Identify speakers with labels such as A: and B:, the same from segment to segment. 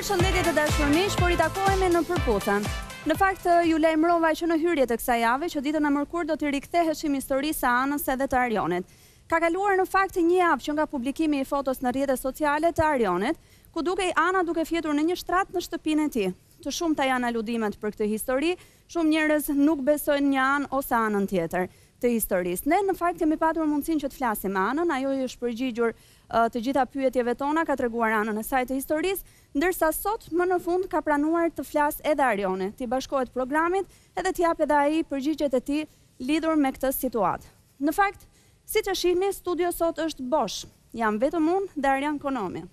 A: Përshëndetje të dashur miq, po ritakohemi në Për'puthen. Në fakt ju lajmërova që në hyrje të kësaj jave që ditën e mërkurë do të riktheheshim historisë së Anës edhe të Arionit. Ka kaluar në fakt një javë që nga publikimi i fotos në rrjetet sociale të Arionit, ku dukej Ana duke fjetur në një shtrat në shtëpinë e tij. Të shumta janë aludimet për këtë histori. Shumë njerëz nuk besojnë një anë ose anën tjetër të historisë. Ne në fakt kemi patur mundësinë që të flasim me Anën, ajo i është përgjigjur të gjitha pyetjeve tona, ka treguar anën e saj të historisë, ndërsa sot më në fund ka pranuar të flasë edhe Arioni, t'i bashkohet programit edhe të japë edhe ai përgjigjet e tij lidhur me këtë situatë. Në fakt, siç e shihni, studio sot është bosh, jam vetëm unë dhe Arjan Konomi.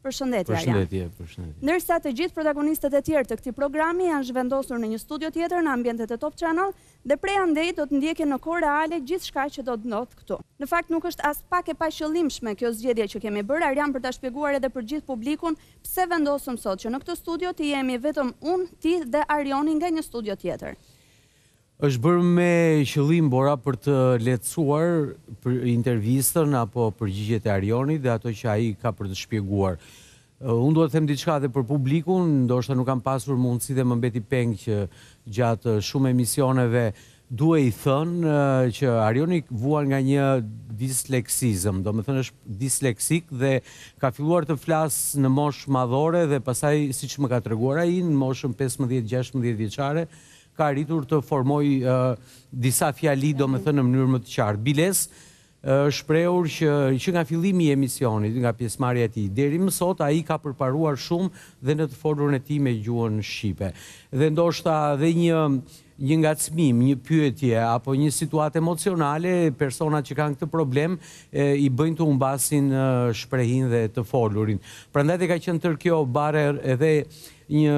A: Përshëndetje
B: Arjan. Përshëndetje, përshëndetje.
A: Ndërsa të gjithë protagonistët e tjerë të këtij programi janë zhvendosur në një studio tjetër në ambientet e Top Channel dhe prej andej do të ndjekin në kohë reale gjithçka që do të ndodhë këtu. Në fakt nuk është aspak e paqëllimshme kjo zgjedhje që kemi bërë Arjan për ta shpjeguar edhe për gjithë publikun pse vendosëm sot që në këtë studio të jemi vetëm unë, ti dhe Arioni nga një studio tjetër.
B: Është bërë me qëllim Bora për të lehtësuar intervistën apo përgjigjet e Arionit dhe ato që ai ka për të shpjeguar. Unë duhet të them diçka edhe për publikun, ndoshta nuk kam pasur mundësi dhe më mbeti peng që gjatë shumë emisioneve duhej thënë që Arioni vuan nga një disleksizëm, domethënë është disleksik dhe ka filluar të flasë në moshë madhore dhe pastaj siç më ka treguar ai në moshën pesëmbëdhjetë gjashtëmbëdhjetë vjeçare ka arritur të formojë disa fjali, domethënë në mënyrë më të qartë. Biles është shprehur që që nga fillimi i emisionit, nga pjesëmarrja e tij deri më sot, ai ka përparuar shumë dhe në të folurën e tij me gjuhën shqipe. Dhe ndoshta dhe një një ngacmim, një pyetje apo një situatë emocionale, personat që kanë këtë problem i bëjnë të humbasin shprehinë dhe të folurin. Prandaj dhe ka qenë tërë kjo barrë edhe një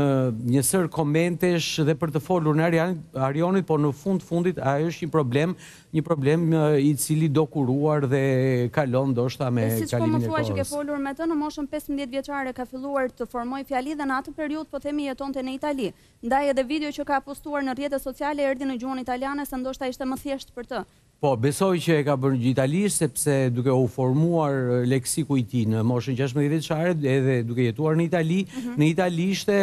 B: një sërë komentesh dhe për të folurën e Arionit, por në fund të fundit ai është një problem, një problem i cili do kuruar dhe kalon ndoshta me kalimin e kohës.
A: Dhe siç po më thua që ke folur me të, në moshën pesëmbëdhjetë vjeçare ka filluar të formojë fjali dhe në atë periudhë po themi jetonte në Itali. Ndaj edhe video që ka postuar në rrjetet sociale erdhi në gjuhën italiane se ndoshta ishte më thjesht për të.
B: Po, besoj që e ka bërë në italisht sepse duke u formuar leksiku i tij në moshën gjashtëmbëdhjetë vjeçare edhe duke jetuar në Itali, në italishte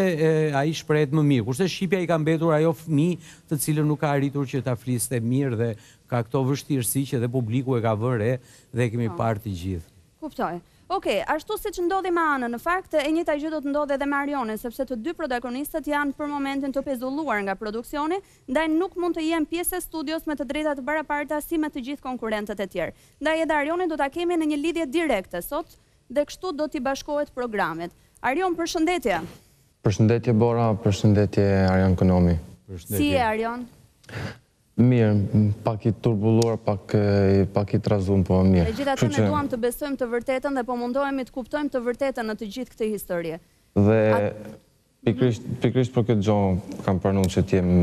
B: ai shprehet më mirë. Kurse shqipja i ka mbetur ajo fëmijë të cilën nuk ka arritur që ta fliste mirë dhe ka këto vështirësi që dhe publiku e ka vënë re dhe e kemi parë të gjithë.
A: Kuptoj. Ok, ashtu siç ndodhi me Anën, në fakt, e njëjta gjë do të ndodhë edhe me Arionin, sepse të dy protagonistët janë për momentin të pezulluar nga produksioni, ndaj nuk mund të jenë pjesë e studios me të drejta të baraparta si me të gjithë konkurrentët e tjerë. Ndaj edhe Arionin do ta kemi në një lidhje direkte sot dhe kështu do t'i bashkohet programit. Arion, përshëndetje!
C: Përshëndetje Bora, përshëndetje Arion Konomi.
A: Si je Arion?
C: Mirë, pak i turbulluar, pak i trazuar, po mirë.
A: Megjithatë ne duam të besojmë të vërtetën dhe po mundohemi të kuptojmë të vërtetën në të gjithë këtë histori.
C: Dhe pikërisht, pikërisht për këtë gjë unë kam pranuar që të jem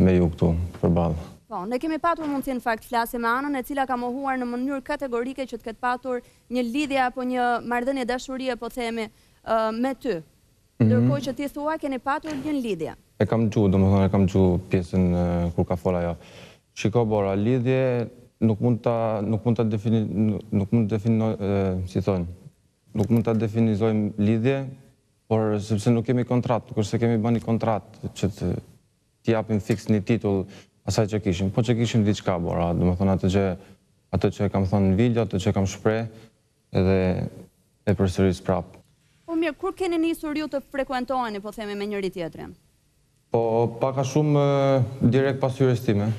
C: me ju këtu përballë.
A: Po, ne kemi patur mundësinë në fakt të flasim me Anën, e cila ka mohuar në mënyrë kategorike që të ketë patur një lidhje apo një marrëdhënie dashurie po themi me ty. Ndërkohë që ti thua keni patur një lidhje.
C: E kam dëgju, domethënë e kam dëgju pjesën kur ka fol ajo. Shiko Bora, lidhje nuk mund ta nuk mund ta defini nuk mund defino si thonë nuk mund ta definizojmë lidhje, por sepse nuk kemi kontratë, nuk është se kemi ba ni kontratë që t'i japim fiks ni titull asaj që kishim, po që kishim diçka Bora, domethënë atë që atë që e kam thënë në video, atë që kam shpreh, Edhe e përsëris prap.
A: Po mirë, kur keni nisur ju të frekuentoheni, po themi, me njëri-tjetrin?
C: Po, pak a shumë direkt pas hyrjes time.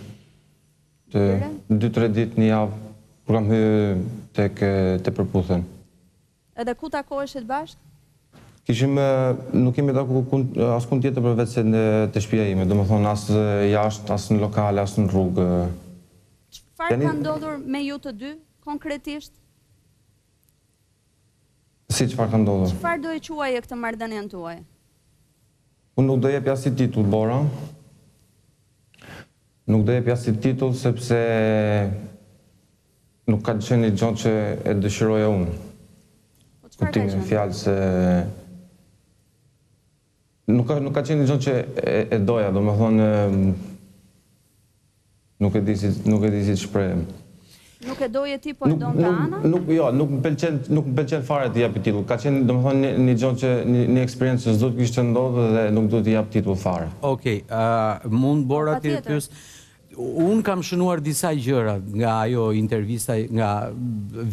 C: Dy-tre ditë, një javë, kur kam hyrë te Përputhen.
A: Edhe ku takoheshit bashkë?
C: Kishim, nuk jemi taku kund, askund tjetër përveç se në te shtëpia ime, domethënë as jashtë, as në lokale, as në rrugë.
A: Çfarë ka ndodhur me ju të dy? Konkretisht?
C: Si çfarë ka ndodhur?
A: Çfarë do e quaje këtë marrëdhënien tuaj?
C: Unë nuk do i jepja asnji titull Bora. Nuk do i jepja asnji titull sepse nuk ka qenë një gjë që e dëshiroja unë.
A: Po çfarë ka qenë?
C: Kuptimin e fjalës Nuk ka nuk ka qenë një gjë që e doja, domethënë nuk e di si nuk e di si të shprehem.
A: Nuk e doje ti, po e
C: donte
A: Ana?
C: Nuk, jo, nuk më pëlqen, nuk më pëlqen fare t'i jap titull. Ka qenë, domethënë, një, një gjë që një, një eksperiencë që s'do të kishte ndodhur dhe nuk du t'i jap titull fare.
B: Okej, okay, uh, mund Bora
A: ta
B: pyes. Unë kam shënuar disa gjëra nga ajo intervista nga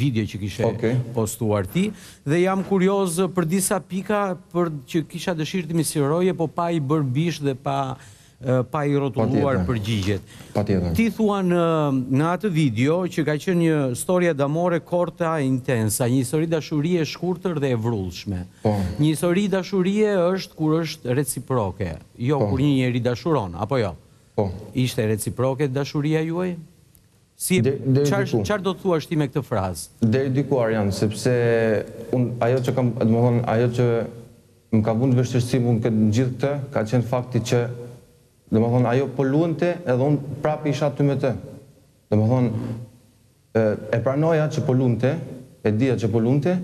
B: video që kishe postuar ti dhe jam kurioz për disa pika për që kisha dëshirë të m'i sqaroje po pa i bërë bisht dhe pa pa i
C: rrotulluar
B: përgjigjet. Ti thua në në atë video që ka qenë një storia d'amore corta e intensa, një histori dashurie e shkurtër dhe e vrullshme. Një histori dashurie është kur është reciproke, jo kur një njeri dashuron, apo jo?
C: Po.
B: Ishte reciproke dashuria juaj? Si e,
C: çfarë,
B: çfarë do të thuash ti me këtë frazë?
C: Deri diku Arjan, sepse unë ajo që kam, domethënë ajo që më ka vënë në vështirësi mua në gjithë këtë, ka qenë fakti që, domethënë ajo po luante edhe unë prapë isha aty me të. Domethënë e pranoja që po luante, e dija që po luante,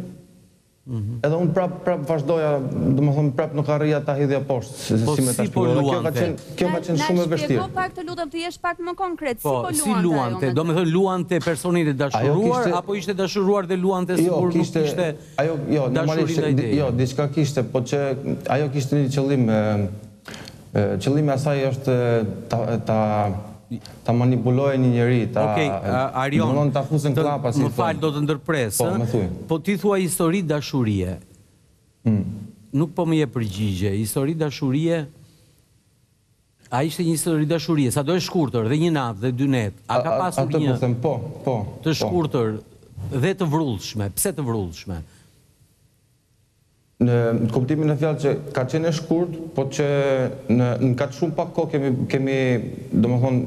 C: Edhe unë prapë prapë vazhdoja, domethënë prapë nuk arrija ta hidhja poshtë si me ta shpjegoj. Po si po
B: luante?
C: Kjo ka qenë shumë e vështirë.
A: Na shpjego pak të lutem të jesh pak më konkret, si
B: po luante?
A: Po
B: si
A: luante?
B: Domethënë luante personin e dashuruar apo ishte dashuruar dhe luante sikur nuk ishte dashuria ndaj teje?
C: Jo, kishte, jo, diçka kishte, po ajo kishte një qëllim. Qëllimi i asaj është ta ta manipulojë një njeri, ta
B: Okej, Arion,
C: domethënë ta fusë
B: në
C: kllapa si thonë.
B: Më fal, do të të
C: ndërpres,
B: ë?
C: Po, më thuaj.
B: Po ti thua histori dashurie. Nuk po më jep përgjigje. Histori dashurie A ishte një histori dashurie, sado e shkurtër, dhe një natë dhe dy net. A ka pasur një Atë
C: po them, po, po.
B: Të shkurtër dhe të vrullshme. Pse të vrullshme?
C: Në kuptimin e fjalës që ka qenë e shkurt, po që në në kaq shumë pak kohë kemi kemi domethënë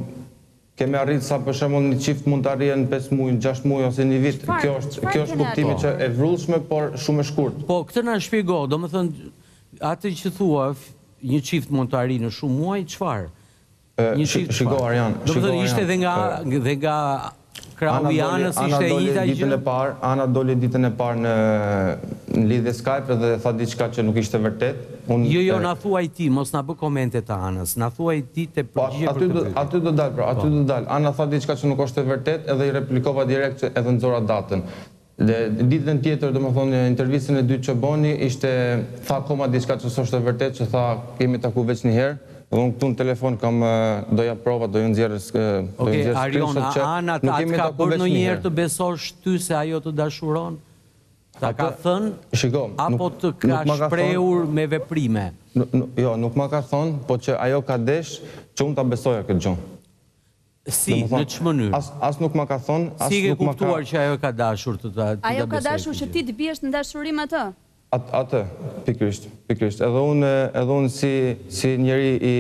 C: kemi arrit sa për shembull një çift mund të arrijë në pesë muaj, në gjashtë muaj ose një vit.
A: Çfarë,
C: çfarë keni
A: arrit?
C: Kjo është kuptimi që e vrullshme, por shumë e shkurt.
B: Po, këtë na shpjego, domethënë atë që thua, f- një çift mund të arrijë në shumë muaj,
C: çfarë?
B: Një
C: çift
B: çfarë?
C: Shiko Arjan, shiko
B: Arjan. Domethënë
C: ishte
B: dhe nga dhe nga krahu i Anës ishte
C: e
B: njëjta
C: gjë? Ana doli ditën e parë në lidhje Skype dhe tha diçka që nuk ishte vërtet.
B: Jo jo na thuaj ti, mos na bë komente të Anës, na thuaj ti,
C: përgjigju
B: për këtë pyetje.
C: Po aty do dalë pra, aty do dalë. Ana tha diçka që nuk është e vërtetë edhe i replikova direkt edhe nxora datën. Dhe ditën tjetër domethënë në intervistën e dytë që boni ishte tha akoma diçka që s'është e vërtetë që tha kemi taku veç një herë dhe unë këtu në telefon kam do ja jap provat, do ju nxjerr do ju
B: nxjerr
C: screenshot që
B: nuk kemi
C: taku
B: veç
C: një
B: herë. Ok
C: Arjon
B: a
C: Ana
B: të
C: ka
B: bërë
C: ndonjëherë
B: të besosh ty se ajo të dashuron? Ta ka thënë apo ta ka shprehur me veprime?
C: Jo nuk ma ka thënë po që ajo ka desh që unë ta besoja këtë gjë.
B: Si, në ç'mënyrë?
C: As nuk ma ka thënë, as nuk ma ka.
B: Si e ke kuptuar që ajo ka dashur që ta besoje këtë gjë?
A: Ajo ka dashur që ti të biesh në dashuri me
C: atë. Atë, pikërisht, pikërisht. Edhe unë, edhe unë si, si njeri i,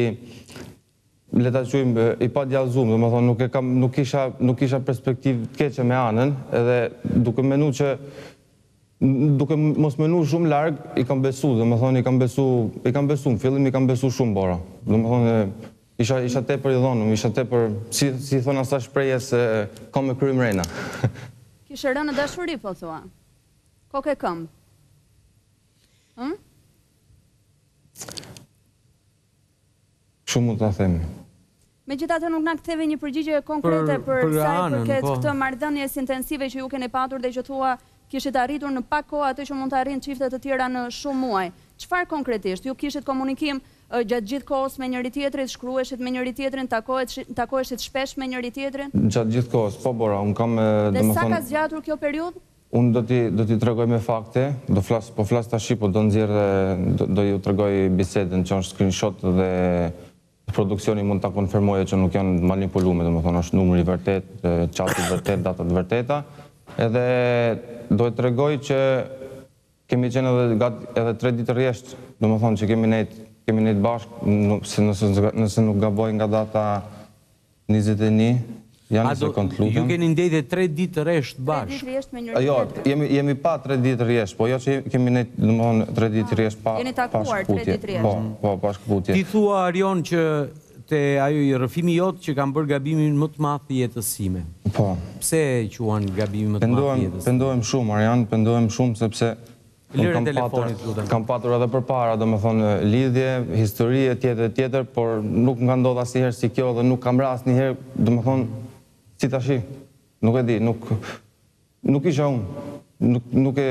C: le ta quajmë, i padjallëzuar, domethënë nuk e kam, nuk kisha, nuk kisha perspektivë të keqe me Anën, edhe duke menu që, duke mos menu shumë larg, i kam besu, domethënë i kam besu, i kam besu, në fillim i kam besu shumë, Bora. Domethënë, Isha isha tepër i dhënë, isha tepër, si si thonë asaj shprehje se kam ra me kry mrena.
A: Kishe rënë në dashuri po thua. Kokë e këmbë. Ëh?
C: Kështu mund ta themi.
A: Megjithatë nuk na ktheve një përgjigje konkrete
B: për
A: sa i përket kësaj marrëdhënies intensive që ju keni patur dhe që thua kishit arritur në pak kohë atë që mund të arrijnë çifte të tjera në shumë muaj. Çfarë konkretisht? Ju kishit komunikim Gjatë gjithë kohës me njëri-tjetrin, shkruheshit me njëri-tjetrin, takoheshit, takoheshit shpesh me njëri-tjetrin?
C: Gjatë gjithë kohës, po Bora, unë kam,
A: Dhe sa ka zgjatur kjo periudhë?
C: Unë do t'i, do t'i tregoj me fakte, do flas, po flas tashi, po do nxjerr dhe do, do ju tregoj bisedën që është screenshot dhe produksioni mund ta konfirmojë që nuk janë manipulime, domethënë është numri i vërtetë, çati i vërtetë, data të vërteta, edhe do e tregoj që Kemi qenë edhe gati edhe tre ditë rrjesht, domethënë që kemi nejt, kemi nejt bashkë, nëse nëse nëse nuk gaboj nga data njëzet
B: e
C: një,
B: ja
C: një sekondë
B: të
C: lutem.
B: Ju keni ndejt tre ditë rresht bashkë?
C: Jo, jemi jemi pa tre ditë rresht, po jo që kemi nejt domethënë tre ditë rresht pa
A: shkëputje.
C: Po, po, pa shkëputje.
B: Ti thua Arjon që Te ajo, te rrëfimi jot që kam bërë gabimin më të madh të jetës sime.
C: Po.
B: Pse e quan gabimin më të madh të jetës sime?
C: Pendohem shumë, Arjon, pendohem shumë sepse unë kam patur, kam patur edhe përpara, domethënë, lidhje, histori etj etj, por nuk më ka ndodhur asnjëherë si kjo dhe nuk kam ra asnjëherë, domethënë, si tashi, nuk e di, nuk, nuk isha unë, nuk, nuk e.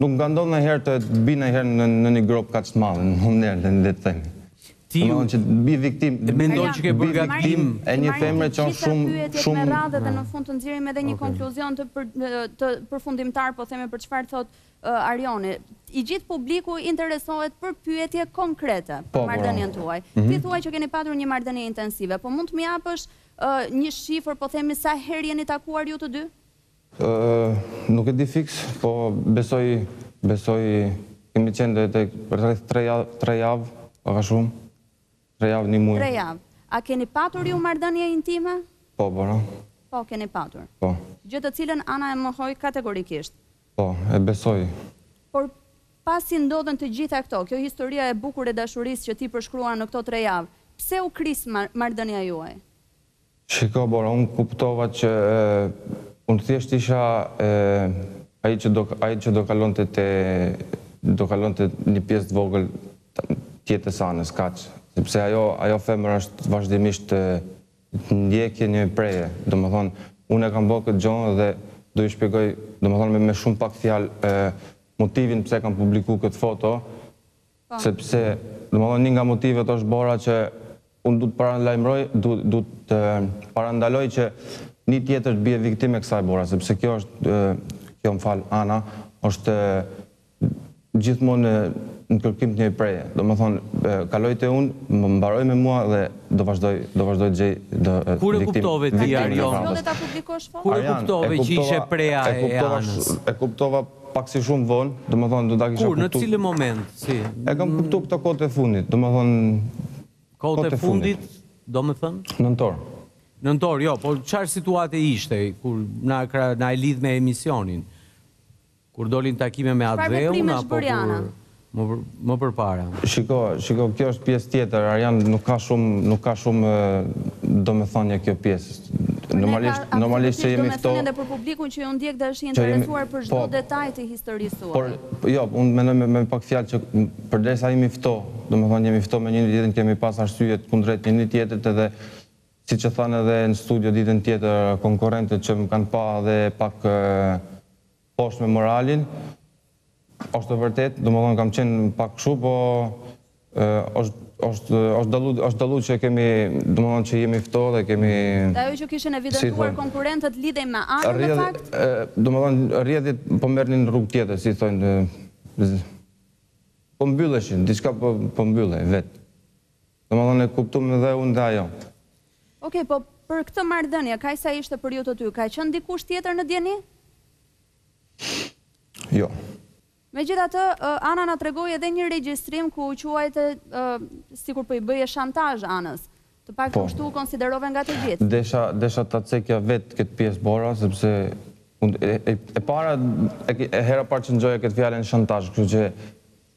C: Nuk më ka ndodhë ndonjëherë të bi ndonjëherë në në një gropë kaq të madhe, në një ner, le të themi.
B: Ti
C: domethënë që të bi viktim,
B: të bi mendon që ke bërë gabim viktimë
C: e një femre që është shumë
A: shumë me radhë dhe në fund të nxjerrim edhe një konkluzion për përfundimtar po themi për çfarë thotë Arjoni. I gjithë publiku interesohet për pyetje konkrete për marrëdhënien tuaj. Ti thua që keni patur një marrëdhënie intensive, po mund të më japësh një shifër po themi sa herë jeni takuar ju të dy?
C: Ëë, nuk e di fiks, po besoj, besoj kemi qenë deri tek rreth tre javë, tre javë, pak a shumë, tre javë, një muaj.
A: Tre javë. A keni patur ju marrëdhënie intime?
C: Po, po, po.
A: Po, keni patur.
C: Po.
A: Gjë të cilën Ana e mohoi kategorikisht.
C: Po, e besoj.
A: Por pasi ndodhën të gjitha këto, kjo historia e bukur e dashurisë që ti përshkruan në këto tre javë, pse u kris marrëdhënia juaj?
C: Shiko Bora unë kuptova që unë thjesht isha ai që do ai që do kalonte te do kalonte një pjesë të vogël të jetës Anës kaq sepse ajo ajo femër është vazhdimisht në në ndjekje një preje domethënë unë e kam bo këtë gjo dhe do ju shpjegoj domethënë me shumë pak fjalë motivin pse e kam publiku këtë foto Sepse, domethënë një nga motivet është Bora që unë du të paralajmëroj, du, du të parandaloj që një tjetër të bie viktimë e kësaj Bora, sepse kjo është, kjo, më fal, Ana, është gjithmonë në kërkim të një preje. Domethënë, kaloi te unë, më mbaroi me mua dhe do vazhdojë, do vazhdojë të gjejë viktimë, viktimën e radhës.
B: Kur e kuptove ti,
A: Arjon?
B: Kur e kuptove që ishe preja
C: e Anës?
B: E
C: kuptova, e kuptova, pak si shumë vonë, domethonë do ta kisha kuptu.
B: Kur, në cilin moment, si?
C: E kam kuptu këto kohët e fundit, domethonë
B: kohët e
C: fundit.
B: Kohët e fundit, domethënë?
C: Nëntor.
B: Nëntor, jo, po çfarë situate ishte, kur, na e lidh me emisionin? Kur dolën takimet me
A: Atdheun,
B: apo kur... më përpara.
C: Shiko, shiko, kjo është pjesë tjetër, Arjon, nuk ka shumë, nuk ka shumë domethënie kjo pjesë. Normalisht, normalisht që jemi këto.
A: Për ne ka absolutisht domethënie dhe për publikun që ju ndjek dhe është i interesuar për çdo detaj të historisë tuaj.
C: Por, jo, unë mendoj me me pak fjalë që përderisa jemi ftoh, domethënë jemi ftoh me njëri-tjetrin kemi pas arsye të kundrejt njëri-tjetrit edhe siç e thanë edhe në studio ditën tjetër konkurrentët që më kanë pa edhe pak poshtë me moralin, Osht e vërtetë, domethënë kam qenë pak kshu po osht osht osht dallu osht dallu që kemi domethënë që jemi ftoh dhe kemi
A: Dhe ajo që kishin evidentuar konkurrentët lidhej me Anën në fakt?
C: Domethënë rrjedhjet po merrnin rrugë tjetër si thojnë po mbylleshin diçka po po mbyllej vetë domethënë e kuptum edhe unë dhe ajo.
A: Ok po për këtë marrëdhënie kaq sa ishte për ju të dy ka qenë dikush tjetër në dijeni?
C: Jo.
A: Megjithatë, Ana na tregoi edhe një regjistrim ku u quajte sikur po i bëje shantazh Anës. Të paktën kështu u konsiderove nga të gjithë.
C: Desha, desha ta cekja vetë këtë pjesë Bora, sepse e para, hera e parë që ndëgjoja këtë fjalën shantazh, kështu që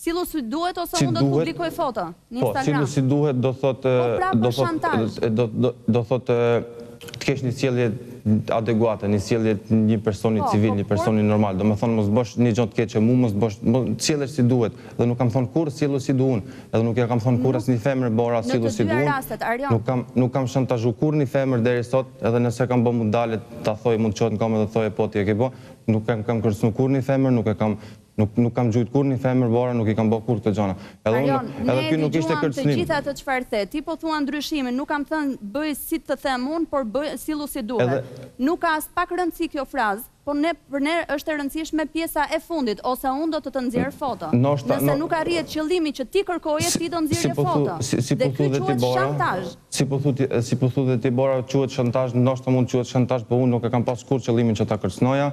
C: Sillu si duhet
A: ose unë do të publikoj foto në Instagram.
C: Po, sillu si duhet do thotë do thotë
A: Po pra për shantazh.
C: Do thotë të kesh një sjellje adeguate, një sjellje të një personi civil, një personi normal, domethënë mos bësh një gjë të keqe mu, mos bësh, të sjellesh si duhet dhe nuk kam thonë kurrë sillu si du unë, edhe nuk ia kam thonë kurrë asnjë femër Bora
A: sillu
C: si
A: du unë,
C: nuk kam nuk kam shantazhu kurrë një femër deri sot, edhe nëse kam bo mund të dalë ta thojë mund të çohet në kamë dhe të thojë po ti e ke bo, nuk e kam kërcënu kurrë një femër, nuk e kam Nuk nuk kam gjujt kurrë një femër Bora nuk i kam bë kurrë këto gjana. Edhe unë edhe ky nuk ishte kërcënim.
A: Arjon, ne e dëgjuam të gjithë atë çfarë the. Ti po thua ndryshimin, nuk kam thënë bëj si të them unë, por bëj sillu si duhet.
C: Edhe
A: Nuk ka aspak rëndësi kjo frazë, po ne për ne është e rëndësishme pjesa e fundit, ose unë do të të nxjerr foto.
C: Ndoshta
A: Nëse nuk arrihet qëllimi që ti kërkoje, ti do nxjerrje foto.
C: Si po thu dhe ti Bora, si po thu ti si po thu dhe ti Bora quhet shantazh, ndoshta mund të quhet shantazh, po unë nuk e kam pas kurrë qëllimin që ta kërcënoja,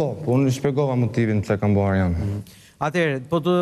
A: Po,
C: po unë shpjegova motivin pse kam bërë Arjon.
B: Atëherë, po të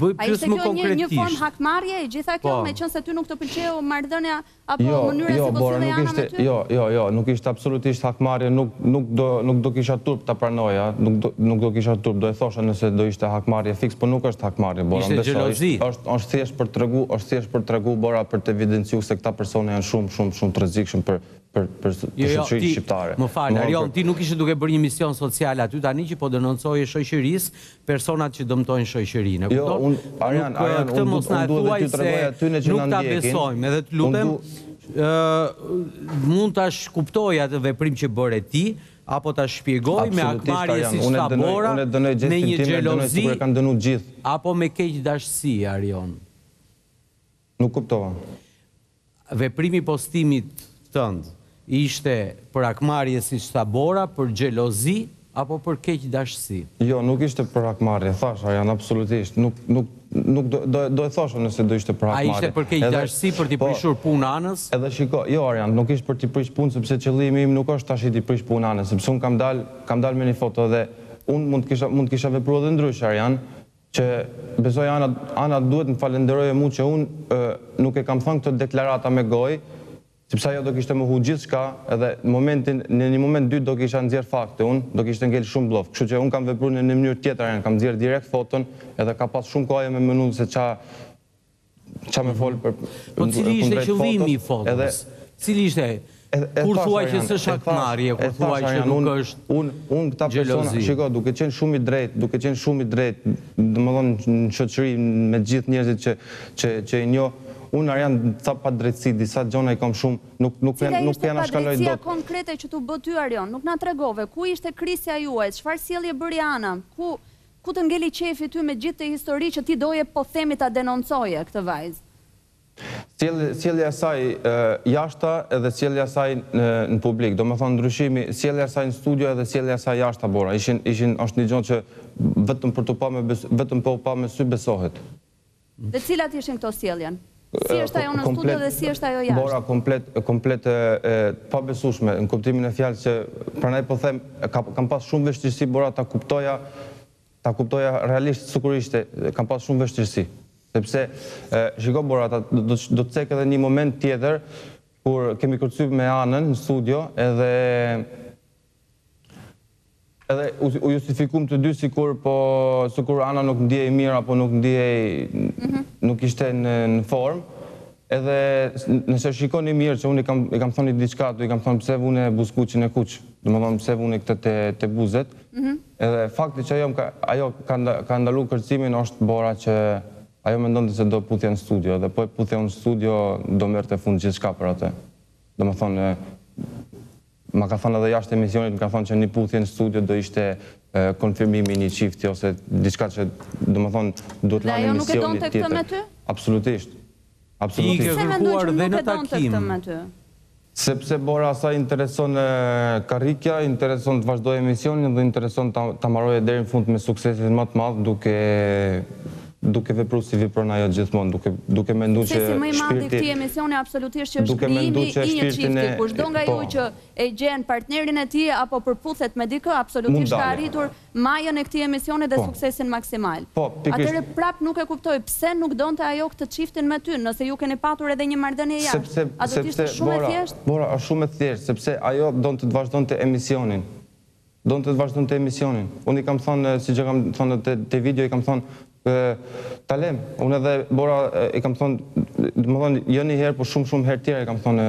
B: bëj
A: pyetje
B: më
A: konkretisht.
B: A ishte
A: kjo një
B: formë
A: hakmarrje e gjitha kjo, meqenëse ty nuk të pëlqeu marrëdhënia apo mënyra si po
C: sillej
A: Ana me ty?
C: Jo, jo, jo, nuk ishte absolutisht hakmarrje, nuk nuk do nuk do kisha turp ta pranoja, nuk nuk do kisha turp, do e thosha nëse do ishte hakmarrje fiks, po nuk është hakmarrje Bora, më
B: beso,
C: është është thjesht për tregu, është thjesht për tregu Bora për të evidencu se këta persona janë shumë shumë shumë të rrezikshëm për për për për shoqërinë shqiptare.
B: Më fal,
C: Arjon,
B: ti nuk ishe duke bërë një mision social aty, tani që po denoncoje shoqërisë, personat që dëmtojnë shoqërinë. E kupton? Arjan,
C: Arjan,
B: këtë mos na thuaj se nuk ta besojmë. Edhe të lutem, mund ta kuptoj atë veprim që bëre ti, apo ta shpjegoj me
C: hakmarrje
B: siç
C: tha
B: Bora, me një xhelozi apo me keqdashësi, Arjon.
C: Nuk kuptova.
B: Veprimi i postimit tënd ishte për hakmarrje siç tha Bora, për xhelozi apo për keqdashësi?
C: Jo, nuk ishte për hakmarrje, thash Arjan, absolutisht, nuk, nuk, nuk do, do, do e thosha nëse do ishte për hakmarrje.
B: A ishte për keqdashësi, për t'i prishur punë Anës?
C: Edhe shiko, jo Arjan, nuk ishte për t'i prish punë sepse qëllimi im nuk është tashi t'i prish punë Anës, sepse unë kam dalë, kam dalë me një foto dhe unë mund të kisha, mund të kisha vepruar edhe ndryshe Arjan, Që besoj Ana Ana duhet të më falënderojë mua që unë nuk e kam thënë këto deklarata me gojë, sepse ajo do kishte mohu gjithçka edhe momentin në një moment dytë do kisha nxjerrë fakte unë, do kishte ngel shumë bllof, kështu që unë kam vepru në një mënyrë tjetër a kam nxjerrë direkt foton edhe ka pas shumë kohë ajo me menu se ça Ça me folë për kundrejt fotos?
B: Po cili ishte qëllimi i
C: fotos?
B: Cili ishte? Kur thua që s'është
C: hakmarrje,
B: kur thua që nuk është
C: xhelozi? Unë këta persona, shiko, duke qenë shumë i drejtë, duke qenë shumë i drejtë, domethënë në shoqëri me të gjithë njerëzit që i njoh, unë Arjan ca padrejtësi, disa gjona i kam shumë, nuk nuk nuk nuk
A: i
C: anashkaloj dot.
A: Cila
C: ishte padrejtësia
A: konkrete që t'u bë ty Arjon? Nuk na tregove. Ku ishte krisja juaj? Çfarë sjellje bëri Ana? Ku Ku të ngeli qejfi ty me gjithë këtë histori që ti doje po themi ta denoncoje këtë vajzë.
C: Sjellja e saj jashta edhe sjellja e saj në publik domethënë ndryshimi sjellja e saj në studio edhe sjellja e saj jashta Bora ishin ishin është një gjë që vetëm për tu pa me vetëm po u pa me sy besohet.
A: Dhe cilat ishin këto sjellje? Si është ajo në studio dhe si është ajo jashtë?
C: Bora komplet komplet e pabesueshme në kuptimin e fjalës që prandaj po them kam pas shumë vështirësi Bora ta kuptoja ta kuptoja realisht sikur ishte kam pas shumë vështirësi sepse shiko Bora ta do të cek edhe një moment tjetër kur kemi kërcy me Anën në studio edhe Edhe u justifikuam të dy sikur po sikur Ana nuk ndihej mirë apo nuk ndihej nuk ishte në formë. Edhe nëse shikoni mirë që unë i kam thonë diçka aty i kam thonë pse vune buzëkuqin e kuq, domethënë pse vune këtë te buzët. Edhe fakti që ajo ajo ka ndalu kërcimin është Bora që ajo mendonte se do e puthja në studio dhe po e puthja unë në studio do merrte fund gjithçka për atë. Domethënë Ma ka thënë edhe jashtë emisionit, më ka thënë që një puthje në studio do ishte konfirmimi i një çifti ose diçka që, domethënë, duhet lanë emisionit tjetër.
A: Dhe ajo nuk e donte këtë me ty?
C: Absolutisht. Absolutisht.
B: Ti
A: i ke
B: kërkuar dhe në takim.
A: Pse mendon që nuk e donte këtë me ty?
C: Sepse Bora asaj i intereson karrikja, i intereson të vazhdojë emisionin dhe i intereson ta ta mbarojë deri në fund me suksesin më të madh duke duke vepru si vepron ajo gjithmon, duke, duke mendu që
A: shpirti... Suksesi më i madh i këtij emisioni absolutisht që është krijimi i një çifti, kushdo nga ju që e gjen partnerin e tij apo përputhet me dikë, absolutisht ka arritur majën e këtij emisioni dhe suksesin maksimal. Atëherë prap nuk e kuptoj, pse nuk donte ajo këtë çiftin me ty, nëse ju keni patur edhe një marrëdhënie jashtë, a do të ishte shumë e thjeshtë?
C: Sepse, Bora, Bora, është shumë e thjeshtë, sepse ajo donte të vazhdonte emisionin. Donte të vazhdonte emisionin. Unë i kam thënë, siç e kam thënë edhe te video, i kam thënë, ta lemë. Unë edhe Bora, i kam thënë, domethënë, jo një herë, por shumë shumë herë tjera i kam thënë,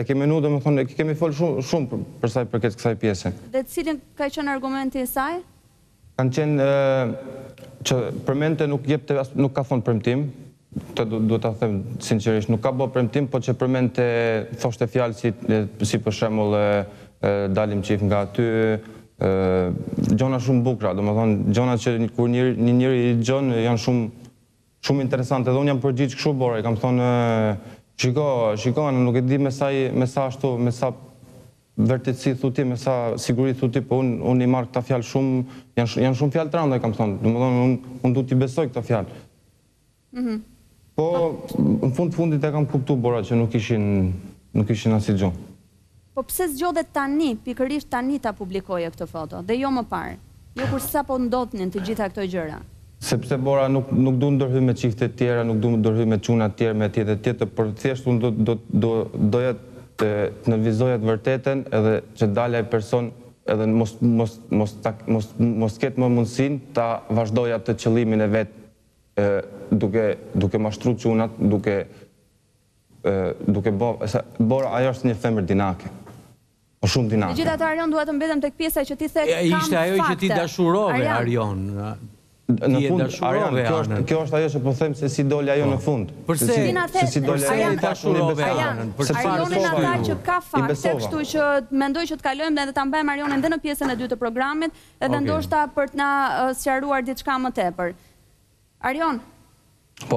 C: e kemi menuar, domethënë, kemi folur shumë shumë për sa i përket kësaj pjese.
A: Dhe cili ka qenë argumenti i saj?
C: Kanë qenë që përmendte nuk jepte as nuk ka thonë premtim, këtë duhet ta them sinqerisht, nuk ka bo premtim po që përmendte thoshte fjalë si si për shembull dalim çift nga aty gjona shumë të bukura, domethënë gjona që kur një njeri i dëgjon janë shumë Shumë interesante edhe unë jam përgjigj kështu Bora i kam thonë shiko shiko nuk e di me sa me sa ashtu me sa vertetësi thu ti me sa siguri thu ti po unë unë i marr këta fjalë shumë janë janë shumë fjalë të rënda i kam thonë domethënë unë unë du t'i besoj këto fjalë po në fund të fundit e kam kuptu Bora që nuk ishin nuk ishin asgjë.
A: Po pse zgjodhe tani, pikërisht tani ta publikoje këtë foto, dhe jo më parë? Jo kur sapo ndodhnin të gjitha këto gjëra?
C: Sepse Bora nuk nuk du ndërhy me çifte të tjera nuk du ndërhy me çuna të tjerë me tjetër tjetër por thjesht unë do do do doja të të nënvizoja të vërtetën edhe që të dalë ai person edhe mos mos mos ta mos mos të ketë më mundësinë ta vazhdojë atë qëllimin e vet duke duke mashtru çunat duke duke bo, se Bora ajo është një femër dinake. Është shumë dinake.
A: Megjithatë Arjon dua të mbetem tek pjesa që ti the kam fakte.
B: Ishte ajo që ti dashurove Arjon.
C: Në fund Arjon, kjo është kjo është ajo që po them se si doli ajo në fund.
B: Përse,
C: si, si doli ajo në
B: fund?
A: Arjon,
C: Arjoni
A: na
C: tha
A: që ka fakte, kështu që mendoj që të kalojmë edhe ta mbajmë Arjonin edhe në pjesën e dytë të programit, edhe ndoshta për të na sqaruar diçka më tepër.
C: Arjon,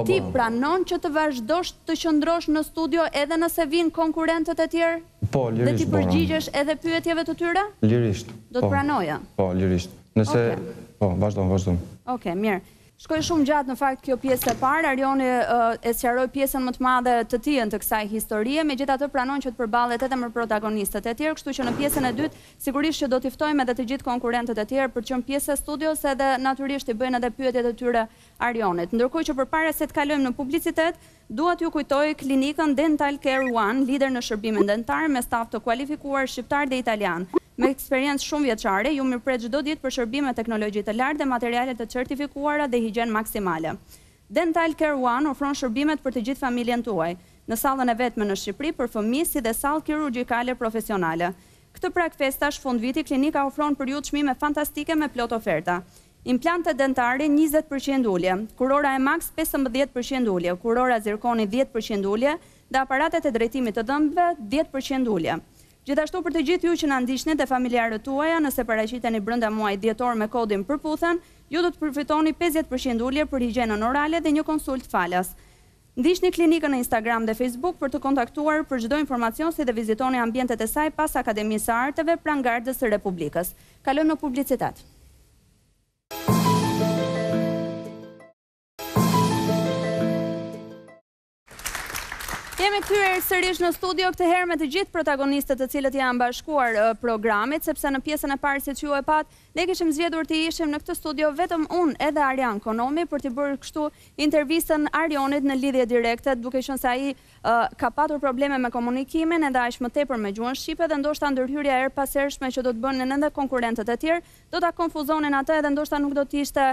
A: ti pranon që të vazhdosh të qëndrosh në studio edhe nëse vijnë konkurrentët e tjerë dhe t'i përgjigjesh edhe pyetjeve të tyre?
C: Lirisht, po.
A: Do të pranoje?
C: Po, lirisht. Nëse, po, vazhdo, vazhdo.
A: Okej, mirë. Shkoi shumë gjatë në fakt kjo pjesë e parë, Arjoni e sqaroi pjesën më të madhe të tijën të kësaj historie, megjithatë pranon që të përballet edhe me protagonistët e tjerë, kështu që në pjesën e dytë Sigurisht që do t'i ftojmë edhe të gjithë konkurrentët e tjerë për të qenë pjesë e studios edhe natyrisht i bëjnë edhe pyetjet e tyre Arionit. Ndërkohë që përpara se të kalojmë në publicitet, dua t'ju kujtoj klinikën Dental Care One, lider në shërbimin dentar, me staf të kualifikuar shqiptar dhe italian. Me eksperiencë shumëvjeçare, ju mirëpret çdo ditë për shërbim me teknologji të lartë dhe materiale të certifikuara dhe higjienë maksimale. Dental Care One ofron shërbimet për të gjithë familjen tuaj, në sallën e vetme në Shqipëri për fëmijë si dhe sallë kirurgjikale profesionale. Këtë prag festash fundviti klinika ofron për ju çmime fantastike me plot oferta. Implantet dentare njëzet për qind ulje, kurora Emax pesëmbëdhjetë për qind ulje, kurora zirkoni dhjetë për qind ulje dhe aparatet e drejtimit të dhëmbëve dhjetë për qind ulje. Gjithashtu për të gjithë ju që na ndiqni dhe familjarët tuaja nëse paraqiteni brenda muajit dhjetor me kodin Përputhen, ju do të përfitoni pesëdhjetë për qind ulje për higjienën orale dhe një konsultë falas. Ndiqni klinikën në Instagram dhe Facebook për të kontaktuar për çdo informacion si dhe vizitoni ambientet e saj pas Akademisë së Arteve pranë Gardës së Republikës. Kalojmë në publicitet. Jemi rikthyer sërish në studio këtë herë me të gjithë protagonistët të cilët i janë bashkuar programit, sepse në pjesën e parë siç ju e patë, Ne kishim zgjedhur të ishim në këtë studio vetëm unë edhe Arjan Konomi për t'i bërë kështu intervistën Arjonit në lidhje direkte duke qenë se ai ka patur probleme me komunikimin edhe aq më tepër me gjuhën shqipe dhe ndoshta ndërhyrja e herëpashershme që do të bënin edhe konkurrentët e tjerë do ta konfuzonin atë edhe ndoshta nuk do të ishte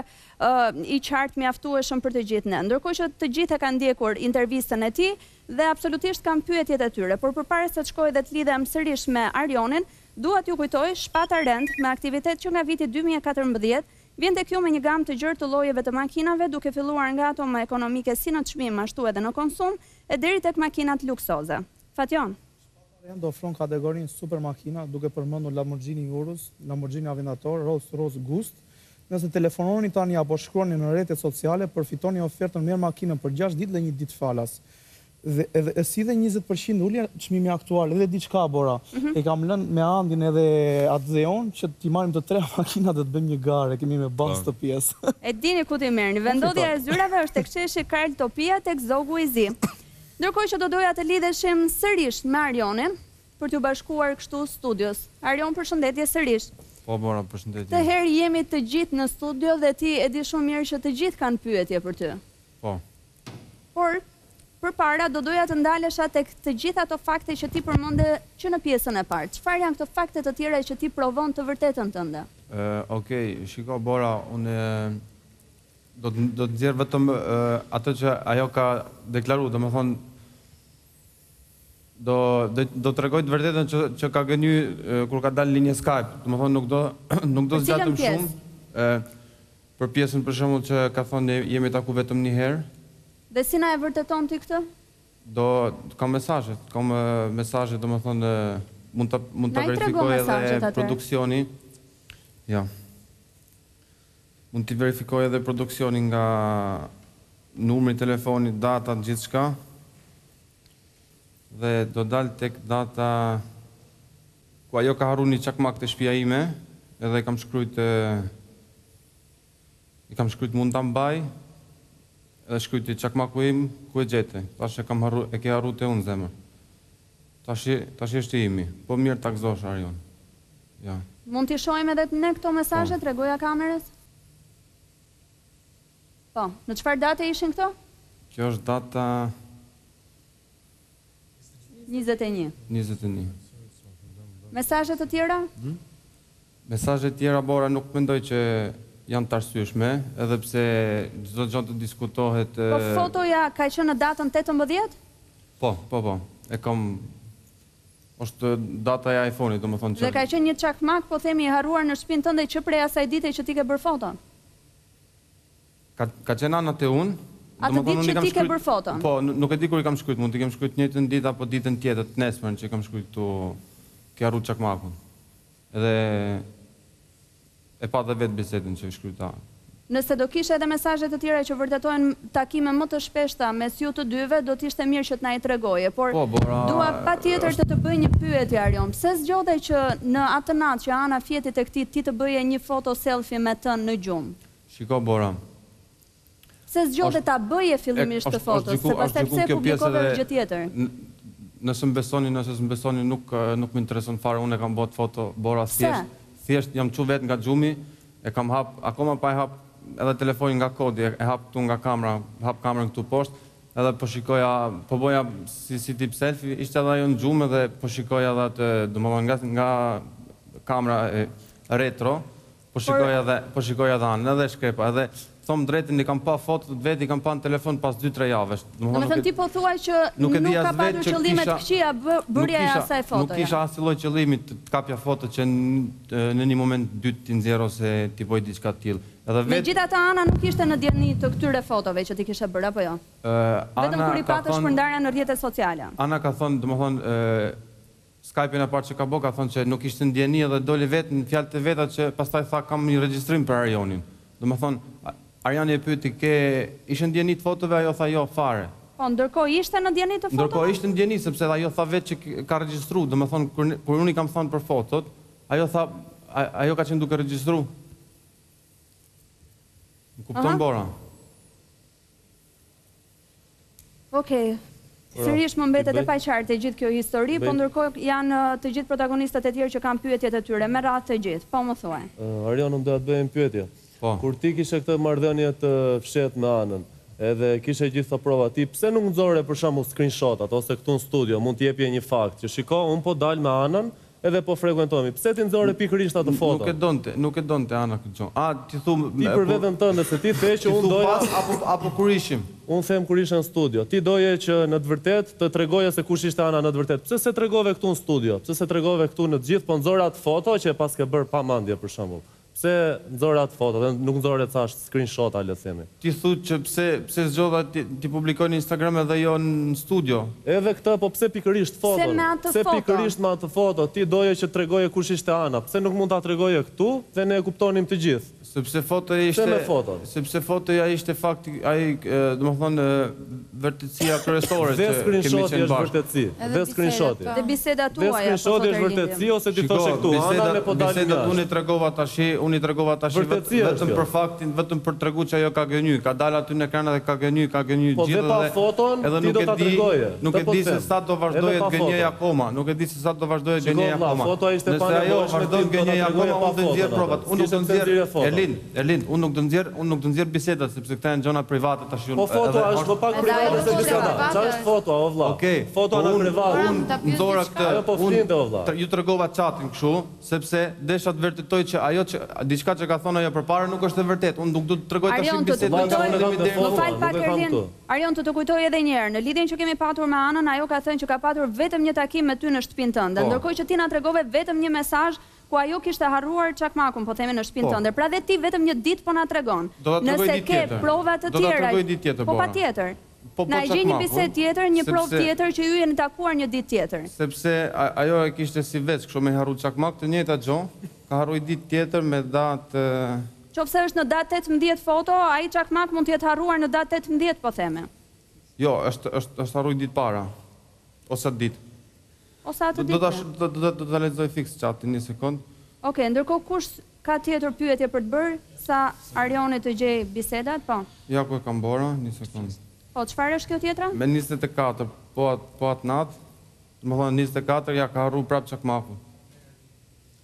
A: i qartë mjaftueshëm për të gjithë ne. Ndërkohë që të gjithë e kanë ndjekur intervistën e tij dhe absolutisht kanë pyetjet e tyre, por përpara se të shkoj dhe të lidhem sërish me Arjonin, Dua t'ju kujtoj, Shpata Rent, me aktivitet që nga viti dy mijë e katërmbëdhjetë, vjen tek ju me një gamë të gjerë të llojeve të makinave, duke filluar nga ato më ekonomike si në çmim ashtu edhe në konsum, e deri tek makinat luksoze. Fatjon.
D: Shpata Rent ofron kategorinë super makina, duke përmendur Lamborghini Urus, Lamborghini Aventador, Rolls Royce Ghost. Nëse telefononi tani apo shkruani në rrjetet sociale, përfitoni ofertën Merr makinën për gjashtë ditë dhe një ditë falas. Dhe edhe e si dhe njëzet për qind ulje çmimi aktual edhe diçka bora e kam lënë me Andin edhe Atdheun që t'i marrim të treja makinat dhe të bëjmë një garë e kemi me bast pjesë.
A: E dini ku t'i merrni. Vendodhja e zyrave është tek sheshi Karl Topia tek Zogu i Zi. Ndërkohë që do doja të lidheshim sërish me Arionin për t'iu bashkuar kështu studios. Arion përshëndetje sërish.
C: Po Bora përshëndetje.
A: Këtë herë jemi të gjithë në studio dhe ti e di shumë mirë që të gjithë kanë pyetje për ty.
C: Po.
A: Por, përpara do doja të ndalesha tek të gjitha ato fakte që ti përmende që në pjesën e parë. Çfarë janë këto fakte të tjera që të provojnë të vërtetën tënde?
C: Okej, shiko Bora, unë do të do të nxjerr vetëm ato që ajo ka deklaruar, domethënë, Do do tregoj të vërtetën që që ka gëny kur ka dalë në linjë Skype, domethënë nuk do nuk do zgjatem shumë e për pjesën për shembull që ka thënë jemi taku vetëm një herë.
A: Dhe si na e vërteton ti këtë?
C: Do kam mesazhet, kam mesazhet domethënë mund ta mund ta verifikoj edhe produksioni. Ja. Mund t'i verifikojë edhe produksioni nga numri i telefonit data gjithçka dhe do dal tek data ku ajo ka harru ni çakmak te shpija ime edhe i kam shkrujt i kam shkrujt mund ta mbaj edhe shkrujti çakmaku im ku e gjete tash e kam harru e ke harru te unë zemër Tash tash është i imi. Po mirë ta gëzosh Arjon. Ja.
A: Mund t'i shohim edhe ne këto mesazhe
C: Po.
A: tregoja kamerës? Po. Në çfarë date ishin këto?
C: Kjo është data
A: njëzet
C: e një. njëzet e një.
A: Mesazhe të tjera? Ëh?
C: Mesazhet tjera bora nuk mendoj që janë t'arsyeshme, edhe pse s'do gjë të diskutohet.
A: Po fotoja ka qenë në datën tetëmbëdhjetë?
C: Po, po, po. E kam Është data e iPhone-it, domethënë që.
A: Dhe ka qenë një çakmak, po themi, i harruar në shtëpinë tënde që prej asaj dite që ti ke bërë foton?
C: Ka, ka qenë Ana te unë,
A: Atë ditë që ti ke bërë foton.
C: Po, nuk e di kur i kam shkruajt, mund t'i kem shkruajt të njëjtën ditë apo ditën tjetër, të nesërmen që i kam shkruajt këtu, ke harru çakmakun. Dhe e pa dhe vetë bisedën që është shkruajtur.
A: Nëse do kishe edhe mesazhe të tjera që vërtetojnë takime më të shpeshta mes ju të dyve, do të ishte mirë që të na i tregoje. Por, dua patjetër të të bëj një pyetje, Arjon. Pse zgjodhe që në atë natë që Ana fjeti tek ti, ti të bëje një foto selfie me të në gjumë?
C: Shiko, Bora,
A: Pse zgjodhe ta bëje fillimisht atë
C: foto,
A: se pastaj pse
C: e
A: publikove
C: është
A: gjë tjetër.
C: Nëse më besoni nëse s'më besoni nuk nuk më intereson fare unë e kam bo atë foto Bora thjesht thjesht jam çu vet nga gjumi e kam hap akoma pa e hap edhe telefonin nga kodi e hap këtu nga kamra hap kamrën këtu poshtë edhe po shikoja po boja si si tip selfi ishte edhe ajo në gjumë dhe po shikoja edhe atë domethënë nga nga kamra retro Po shikoja dhe po shikoja dhe Anën edhe shkrepa edhe thom të drejtën i kam pa fotot vet i kam pa në telefon pas dy
A: tre javësh Domethënë ti po thua që
C: nuk
A: ka patur qëllime të këqija bërja e asaj
C: fotoje?
A: Nuk
C: kisha asnjë lloj qëllimi të kapja foto që në një moment të dytë t'i nxjerr ose të bëj diçka të tillë edhe vet
A: Megjithatë Ana nuk ishte në dijeni të këtyre fotove që ti kishe bërë apo jo? Vetëm kur i pa
C: të
A: shpërndara në rrjetet sociale.
C: Ana ka thënë domethënë Skype-in e parë që ka bo ka thënë që nuk ishte në dijeni dhe doli vetë në fjalët e veta që pastaj tha kam një regjistrim për Arionin. Domethënë, Arjani e pyeti a ishe në dijeni të fotove ajo tha jo fare.
A: Po, ndërkohë ishte në dijeni të fotove?
C: Ndërkohë ishte në dijeni sepse ajo tha vetë që ka regjistru, domethënë kur ne kur unë i kam thënë për fotot, ajo tha ajo ka qenë duke regjistru. Më kupton Bora?
A: Okej. Sërish më mbetet e paqartë e gjithë kjo histori, po ndërkohë janë të gjithë protagonistët e tjerë që kanë pyetjet e tyre, me radhë të gjithë. Po më thuaj.
E: Arion, unë doja të bëja një pyetje.
C: Po.
E: Kur ti kishe këtë marrëdhënie të fshehtë me Anën, edhe kishe gjithë këto prova, ti pse nuk nxore për shembull screenshot-at ose këtu në studio mund të jepje një fakt që shiko, unë po dal me Anën Edhe po frekuentohemi. Pse ti nxore pikërisht atë foto?
C: Nuk e donte, nuk e donte Ana këtë gjë. A ti thu me
E: Ti për veten tënde se ti the që
C: unë
E: doja
C: Ti
E: thu
C: pas apo apo kur ishim?
E: Unë them kur ishe në studio. Ti doje që në të vërtetë të tregoje se kush ishte Ana në të vërtetë. Pse s'e tregove këtu në studio? Pse s'e tregove këtu ne të gjithëve, po nxore atë foto që e paske bërë pa mendje për shembull? Pse nxore atë foto dhe nuk nxore thashë screenshot-at le të themi.
C: Ti thu që pse pse zgjodha t'i publikoj në Instagram edhe jo në studio.
E: Edhe këtë po pse pikërisht foton pse pikërisht me atë foto ti doje që të tregoje kush ishte Ana pse nuk mund ta tregoje këtu dhe ne e kuptonim të gjithë.
C: Sepse fotoja ishte sepse fotoja ishte fakti ai domethënë. vërtetësia kryesore që kemi qenë bashkë.
E: Dhe screenshot-i
A: është vërtetësi.
E: Dhe bisedat
A: tuaja po thotë
E: Erlindi.
C: Shiko, bisedat unë i tregova tash, unë i tregova tash vetëm për faktin, vetëm për të tregu që ajo ka gënjy, ka dalë aty në ekran edhe ka gënjy, ka
E: gënjy
C: gjithë
E: dhe
C: nuk e di, nuk e di se sa do vazhdojë të gënjej akoma, nuk e di se sa do vazhdojë të gënjej akoma. Nëse ajo vazhdon
E: të
C: gënjej akoma, unë do nxjerr provat, unë nuk do nxjerr, Erlind, Erlind, unë nuk do nxjerr, unë nuk do nxjerr bisedat sepse këta janë gjona private tash unë.
E: Po
C: fotoja
E: është më pak private se biseda. Ç'është foto o vlla?
C: Okej.
E: Foto
C: në
E: privat.
C: Unë nxora këtë.
E: Ajo po flinte o vlla.
C: Ju tregova çatin kështu sepse desha të vërtetoj që ajo që diçka që ka thënë ajo përpara nuk është e vërtetë. Unë nuk do të tregoj tash
A: bisedën. Arjon, të
E: të
A: kujtoj, më fal pak
E: Erlind.
A: Arjon, të të kujtoj edhe një herë, në lidhjen që kemi patur me Anën, ajo ka thënë që ka patur vetëm një takim me ty në shtëpinë tënde, ndërkohë që ti na tregove vetëm një mesazh Ku ajo kishte harruar çakmakun, po themi në
C: shpinë
A: tënde. Pra dhe ti vetëm një ditë po na tregon. Nëse ke prova të tjera, po patjetër. Na e gjej një bisedë tjetër, një provë tjetër që ju jeni takuar një ditë tjetër.
C: Sepse ajo e kishte si ves kështu me harru çakmak, të njëjtën gjo ka harruar ditë tjetër me datë.
A: Qofse është në datë tetëmbëdhjetë foto, ai çakmak mund të jetë harruar në datë tetëmbëdhjetë po themi.
C: Jo, është harruar ditë para, ose atë ditë.
A: Ose atë
C: ditë. Do ta do do ta lexoj fiks çatin një sekondë.
A: Ok, ndërkohë kush ka tjetër pyetje për të bërë sa Arjon të gjejë bisedat, po.
C: Ja ku e kam Bora, një sekondë.
A: Po, çfarë është kjo tjetra?
C: Me njëzet e katër, po po atë natë, domethënë njëzet e katër ja ka harru prapë
F: çakmakun.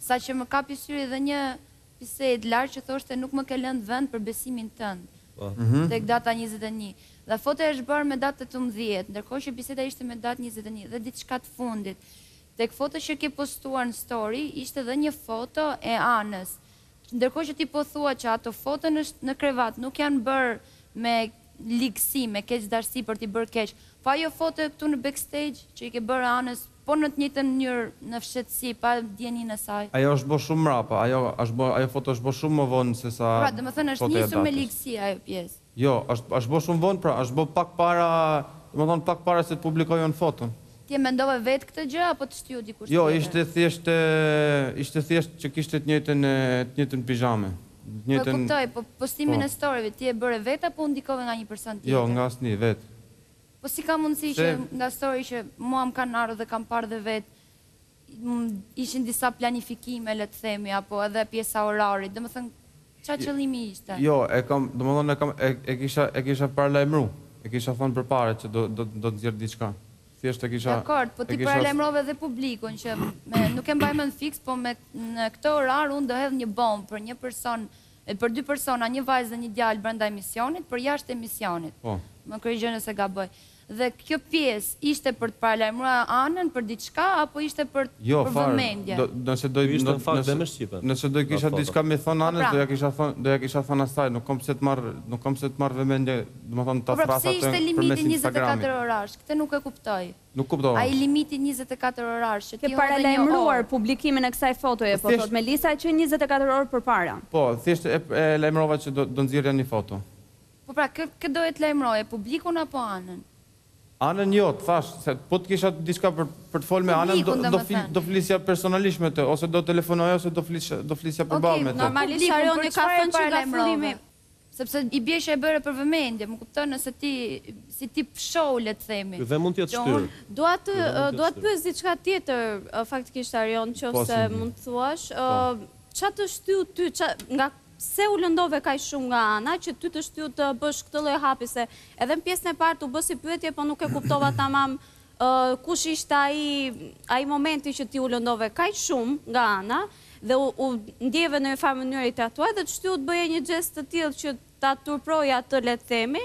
F: Sa që
G: më kapi syri dhe një bisedë lartë që thoshte nuk më ke lënë vend për besimin tënd, tek data njëzet e një. Dhe fotoja është bërë me datë tetëmbëdhjetë, ndërkohë që biseda ishte me datë njëzet e një. Dhe diçka të fundit, tek foto që ke postuar në story ishte dhe një foto e Anës, ndërkohë që ti po thua që ato foto në në krevat nuk janë bërë me ligësi, me keqdashësi për t'i bërë keq. Po ajo foto këtu në backstage që i ke bërë Anës Po në të njëjtën mënyrë në fshehtësi pa dijeninë e saj.
C: Ajo është bo shumë mrapa, ajo është bo, ajo foto është bo shumë më vonë se sa
G: Pra, domethënë është
C: fotoja
G: e nisur
C: me
G: ligësi ajo pjesë.
C: Jo, është, është bo shumë vonë, pra është bo pak para, domethënë pak para se të publikoja unë foton.
G: Ti e mendove vetë këtë gjë apo të shtyu dikush
C: Jo,
G: tjetër?
C: ishte thjesht, ishte thjesht që kishte të njëjtën, të njëjtën pizhame, të
G: Po e
C: njëjtën,
G: kuptoj, po postimin
C: po.
G: e storyve ti e bëre vetë apo u ndikove nga një person
C: Jo, tjetër? nga asnjë, vetë.
G: Po si ka mundësi që nga story që mua më kanë ardhur dhe kam parë dhe vet, ishin disa planifikime le të themi apo edhe pjesa e orarit, domethënë ça qëllimi ishte?
C: Jo, e kam, domethënë e kam, e kisha, e kisha paralajmëru, e kisha thënë përpara që do, do, do të nxjerr diçka. Thjesht e kisha,
G: e kisha.
C: Dakord,
G: po
C: ti
G: paralajmërove edhe publikun që me, nuk e mbaj mend fiks, po me, në këtë orar unë do hedh një bombë për një person për dy persona, një vajzë dhe një djalë brenda emisionit, apo jashtë emisionit.
C: Po.
G: Më korrigjo nëse gaboj. Dhe kjo pjesë ishte për të paralajmëruar Anën për diçka apo ishte për
C: Jo,
G: për
C: fare.
G: vëmendje?
C: Jo, nëse do
E: i
C: Ky ishte
E: në fakt dhe mesazhi.
C: Nëse do
E: i kisha
C: diçka me i thënë Anës,
G: pra.
C: do ia kisha thënë, do ia kisha thënë asaj, nuk kam pse të marr, nuk kam pse të marr vëmendje, domethënë ta
G: Po pra,
C: thras
G: pse
C: atë
G: ishte limiti njëzet
C: e katër
G: orash? Këtë nuk e kuptoj.
C: Nuk kuptova.
G: Ai limiti njëzet e katër
A: orësh që
G: ti hodhe një orë.
A: Ke paralajmëruar publikimin e kësaj fotoje, po thotë Melisa, që njëzet e katër orë përpara.
C: Po, thjesht e lajmërova që do do nxirrja një foto.
G: Po pra, kë kë doje të lajmëroje, publikun apo Anën?
C: Anën jo, të thashë, se po të kisha diçka për për të folë me Anën, do...
G: Publikun, domethënë.
C: do flisja personalisht me të, ose do telefonoja ose do flisja do flisja përballë me të.
F: Okej,
G: normalisht
F: Arjoni
G: na
F: ka thënë që nga fillimi.
G: Sepse i bie që e bëre për vëmendje, më kupton, nëse ti, si tip show le të themi.
E: Dhe mund të jetë shtyrë.
F: Dua të, dua të pyes diçka tjetër faktikisht Arjon,
C: në
F: qoftë
C: se
F: mund të thuash, ça të shtyu ty, ça, nga, pse u lëndove kaq shumë nga Ana, që ty të shtyu të bësh këtë lloj hapi, se edhe në pjesën e parë t'u bë si pyetje po nuk e kuptova tamam Kush ishte ai ai momenti që ti u lëndove kaq shumë nga Ana dhe u ndjeve në një farë mënyre i tradhtuar dhe të shtyu të bëje një gjest të tillë që ta turproje atë le të themi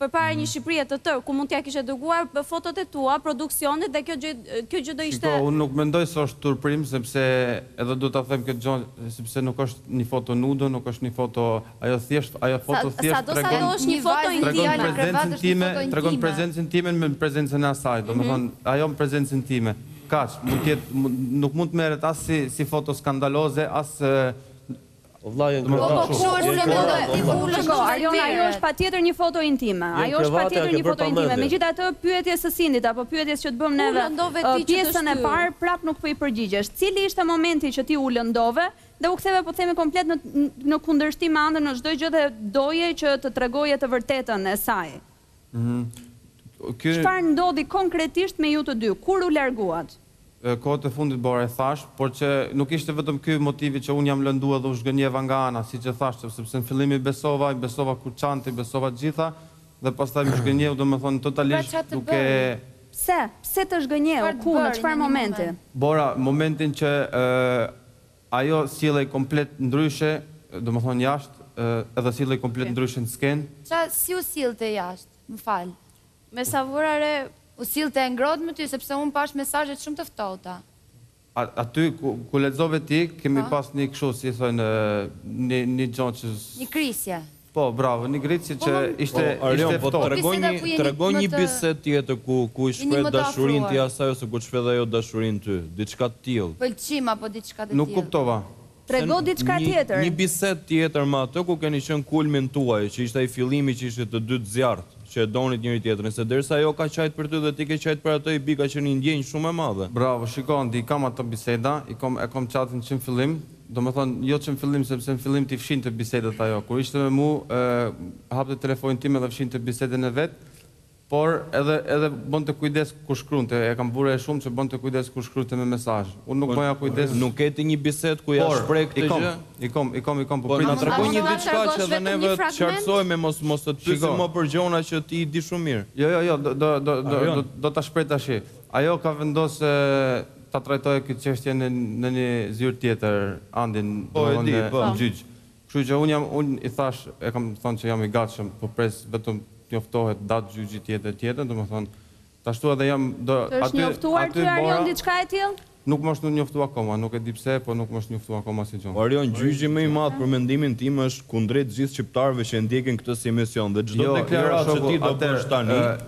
F: përpara një Shqipërie të tërë kur mund t'ia kishe dërguar fotot e tua produksionit dhe kjo gjë kjo gjë do ishte
C: Shiko, unë nuk mendoj se është turprim sepse edhe duhet ta them këtë gjë sepse nuk është një foto nudo, nuk është një foto Ajo thjesht, ajo foto thjesht tregon, tregon prezencën time, tregon prezencën time me prezencën e asaj, domethënë, ajo me prezencën time. Kaq, mund të jetë, nuk mund të merret as si, si foto skandaloze, as,
E: O
C: vlla, je
E: në krevat
G: shumë,
E: je
G: në
E: krevat o
G: vlla.
A: Unë
G: shikoj,
A: Arjon, ajo është patjetër një foto intime, ajo është patjetër një foto intime, megjithatë pyetjes së Sindit apo pyetjes që të bëmë neve, pjesën e parë prapë nuk po i përgjigjesh. Cili ishte momenti që ti u lëndove Dhe u ktheve po themi komplet në në kundërshtim me Anën në çdo gjë dhe doje që të tregoje të vërtetën e saj. Çfarë ndodhi konkretisht me ju të dy? Kur u larguat?
C: Kohët e fundit Bora e thashë, por që nuk ishte vetëm ky motivi që unë jam lëndue dhe u zhgënjeva nga Ana, siç e thashë, sepse në fillim i besova, i besova kur qante, i besova të gjitha, Dhe pastaj më zhgënjeu domethënë totalisht duke.
A: Pse? Pse të zhgënjeu? Ku? Në çfarë momenti?
C: Bora, momentin që ajo sillej komplet ndryshe, domethënë jashtë, edhe sillej komplet ndryshe në skenë.
G: Ça, si u sillte jashtë? Më fal.
F: Me sa vura re,
G: u sillte e ngrohtë me ty, sepse unë pashë mesazhet shumë të ftohta.
C: Aty ku lexove ti kemi pas një kështu si i thojnë një gjo që
G: Një krisje.
C: Po bravo një krisje që ishte ishte ftohtë.
H: Një bisedë
G: ku jeni më të Trego një
H: bisedë tjetër ku ku i shpreh dashurinë ti asaj ose ku të shpreh dhe ajo dashurinë ty. Diçka të tillë.
G: Pëlqim apo diçka të tillë.
C: Nuk kuptova.
A: Trego diçka tjetër.
H: Një bisedë tjetër me atë kur keni qenë në kulmin tuaj, që ishte ai fillimi që ishit të dy të zjarrtë, që e donit njëri tjetrin, se derisa ajo ka qajt për ty dhe ti ke qajt për atë, i bi ka qenë një ndjenjë shumë e madhe.
C: Bravo, shiko, unë i kam ato biseda, i kom, e kom çatin që në fillim, domethënë, jo që në fillim, sepse në fillim t'i fshinte bisedat ajo, kur ishte me mu, ë, hapte telefonin tim edhe fshinte bisedën e vet, Po edhe edhe bënte kujdes kur shkruante, e kam vënë re shumë që bënte kujdes kur shkruante me mesazh. Unë nuk bëja kujdes.
H: Nuk ke ti një bisedë ku ja shpreh këtë gjë?
C: Po, i kom, i kom, i kom, po prit. Po
H: na
C: trego
H: një diçka që edhe neve të
F: qartësohemi
H: e mos mos të të
C: pyesim
H: më për gjona që ti i di shumë mirë.
C: Jo, jo, jo, do do do do do ta shpreh tash. Ajo ka vendos ta trajtojë këtë çështje në në një zyrë tjetër,
H: Ardit,
C: domethënë në gjyq. Kështu që unë jam, unë i thashë, e kam thënë që jam i gatshëm, po pres vetëm të njoftohet datë gjyqi tjetër tjetër, domethënë, të ashtu edhe jam, do,
A: Të është aty, njoftuar aty ty Arjon, ajo diçka e tillë?
C: nuk më është njoftu akoma, nuk e di pse, po nuk më është njoftu akoma asnjë gjë.
H: O Arjon, gjyqi më i madh për mendimin tim është kundrejt gjithë shqiptarëve që e ndjekin këtë si emision dhe çdo Jo, jo, deklaratë që ti do atëherë, bësh tani,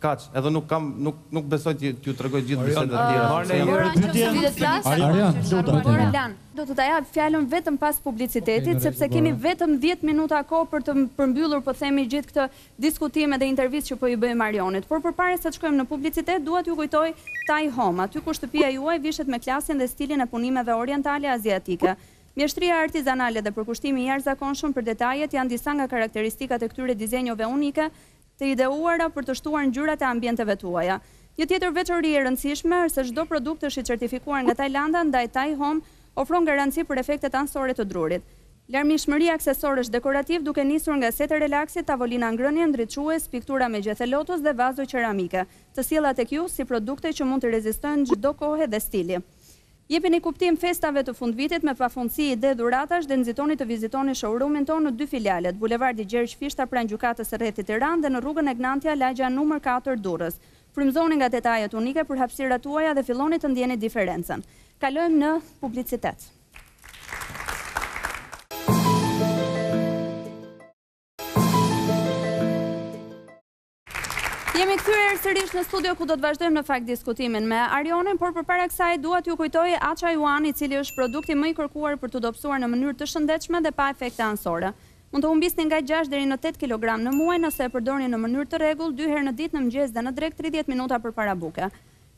G: Kaq, edhe nuk
C: kam, nuk, nuk besoj t'i, t'ju tregoj gjithë bisedat e tjera, sepse janë
A: Por
G: në
A: qoftë
G: se do të flas,
I: Arjan, lutem.
A: Por Arjan, do të ta jap fjalën vetëm pas publicitetit, sepse kemi vetëm dhjetë minuta kohë për të përmbyllur po themi gjithë këtë diskutim edhe intervistë që po i bëjmë Arjonit. Por përpara se të shkojmë në publicitet, dua t'ju kujtoj Thai Home, aty ku shtëpia juaj vishet me klasën dhe stilin e punimeve orientale e aziatike. Mjeshtria artizanale dhe përkushtimi i jashtëzakonshëm për detajet janë disa nga karakteristikat e këtyre dizenjove unike, të ideuara për të shtuar ngjyrat e ambienteve tuaja. Një tjetër veçori e rëndësishme është se çdo produkt është i certifikuar nga Tajlanda, ndaj Thai Home ofron garanci për efektet anësore të drurit. Larmishmëri aksesorësh dekorativë duke nisur nga setet e relaksit, tavolina ngrënie, ndriçues, piktura me gjethe lotus dhe vazo qeramike, të sjella tek ju si produkte që mund t'i rezistojnë çdo kohe dhe stili. Jepini kuptim festave të fundvitit me pafundësi ide dhuratash dhe nxitoni të vizitoni showroom-in tonë në dy filialet, Bulevardi Gjergj Fishta pranë Gjykatës së Rrethit Tiranë dhe në Rrugën Egnatia Lagja numër katër Durrës. Frymëzohuni nga detajet unike për hapësirat tuaja dhe filloni të ndjeni diferencën. Kalojmë në publicitet. Jemi kthyer edhe sërish në studio ku do të vazhdojmë në fakt diskutimin me Arionin, por përpara kësaj dua t'ju kujtoj Acha Yuan, i cili është produkti më i kërkuar për t'u dobësuar në mënyrë të shëndetshme dhe pa efekte anësore. Mund të humbisni nga gjashtë deri në tetë kilogramë në muaj nëse e përdorni në mënyrë të rregullt dy herë në ditë në mëngjes dhe në drekë tridhjetë minuta përpara buke.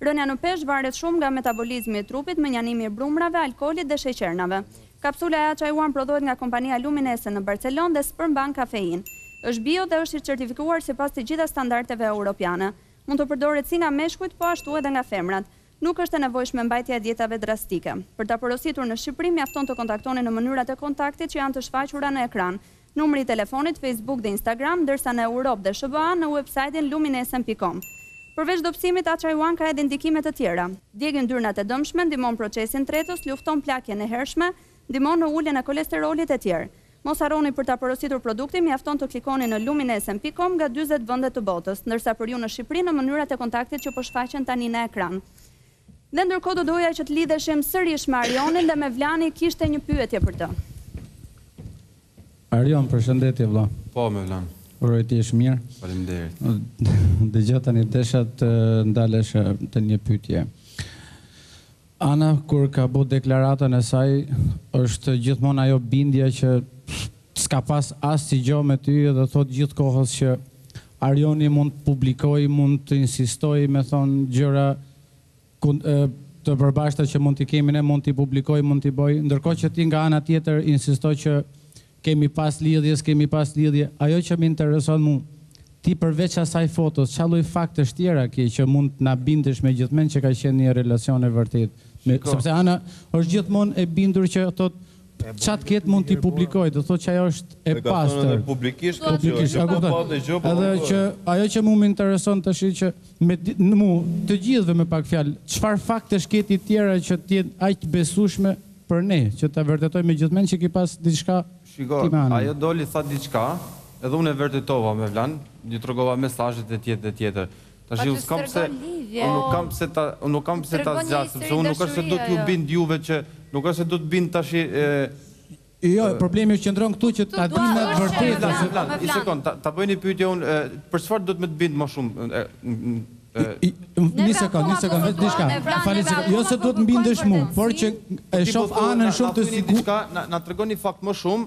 A: Rënia në peshë varet shumë nga metabolizmi i trupit, mënjanimi i brumrave, alkoolit dhe sheqernave. Kapsula e Achajuan prodhohet nga kompania Luminese në Barcelonë dhe s'përmban kafeinë. Është bio dhe është i certifikuar sipas të gjitha standardeve europiane. Mund të përdoret si nga meshkujt po ashtu edhe nga femrat. Nuk është e nevojshme mbajtja e dietave drastike. Për ta porositur në Shqipëri mjafton të kontaktoni në mënyrat e kontaktit që janë të shfaqura në ekran. Numri i telefonit, Facebook dhe Instagram, ndërsa në Europë dhe SHBA në uebsajtin luminesen pikë com. Përveç dobësimit, Acha One ka edhe ndikime të tjera. Djeg yndyrnat e dëmshme, ndihmon procesin tretës, lufton plakjen e hershme, ndihmon në uljen e kolesterolit etj. Mos harroni për ta porositur produktin, mjafton të klikoni në luminesen pikë com nga dyzet vende të botës, ndërsa për ju në Shqipëri në mënyrat e kontaktit që po shfaqen tani në ekran. Dhe ndërkohë do doja që të lidheshim sërish me Arionin dhe Mevlani kishte një pyetje për të.
I: Arion, përshëndetje vëlla.
C: Po, Mevlan.
I: Uroj të jesh mirë.
C: Faleminderit.
I: Dëgjo tani, desha të ndalesha te një pyetje. Ana kur ka bo deklaratën e saj, është gjithmonë ajo bindja që s'ka pas asnjë gjo me ty dhe thotë gjithë kohës që Arioni mund të publikojë, mund të insistojë me thonë gjëra të përbashkëta që mund t'i kemi ne, mund t'i publikojë, mund t'i bojë, ndërkohë që ti nga ana tjetër insiston që kemi pas lidhje, s'kemi pas lidhje. Ajo që më intereson mua, ti përveç asaj fotos, ça lloj faktesh tjera ki që mund të na bindesh me gjithmend që ka qenë një relacion e vërtetë?
C: Shiko.
I: Sepse Ana është gjithmonë e bindur që thotë Ça të ketë mund t'i publikojë, do thotë që ajo është e pastër.
H: E ka thënë edhe publikisht, po
I: publikisht, a kupton?
H: Po dëgjoj, po.
I: Edhe që ajo që mua më intereson tash që me thonë mua, të gjithëve me pak fjalë, çfarë faktesh ke ti tjera që të jenë aq të besueshme për ne, që ta vërtetojmë me gjithmend që ke pas diçka
C: Shiko, ajo doli tha diçka, edhe unë e vërtetova Mevlan, ju tregova mesazhet e tjera e tjera. Tash
G: ju
C: s'kam pse, unë nuk kam pse ta, unë nuk kam pse ta
G: zgjas,
C: sepse unë nuk është se do t'ju bind juve që, nuk është se do të bind tash
I: Jo, problemi qëndron këtu që ta dimë
G: me
I: të vërtetë.
C: Mevlan,
G: Mevlan,
C: një sekond, ta bëj një pyetje unë, për çfarë duhet me të bind më shumë?
I: Një sekond, një sekond, veç diçka. Fali se jo se duhet me m'bindësh mua, por që e shoh Anën shumë të sigurt.
C: Diçka na na trego një fakt më shumë,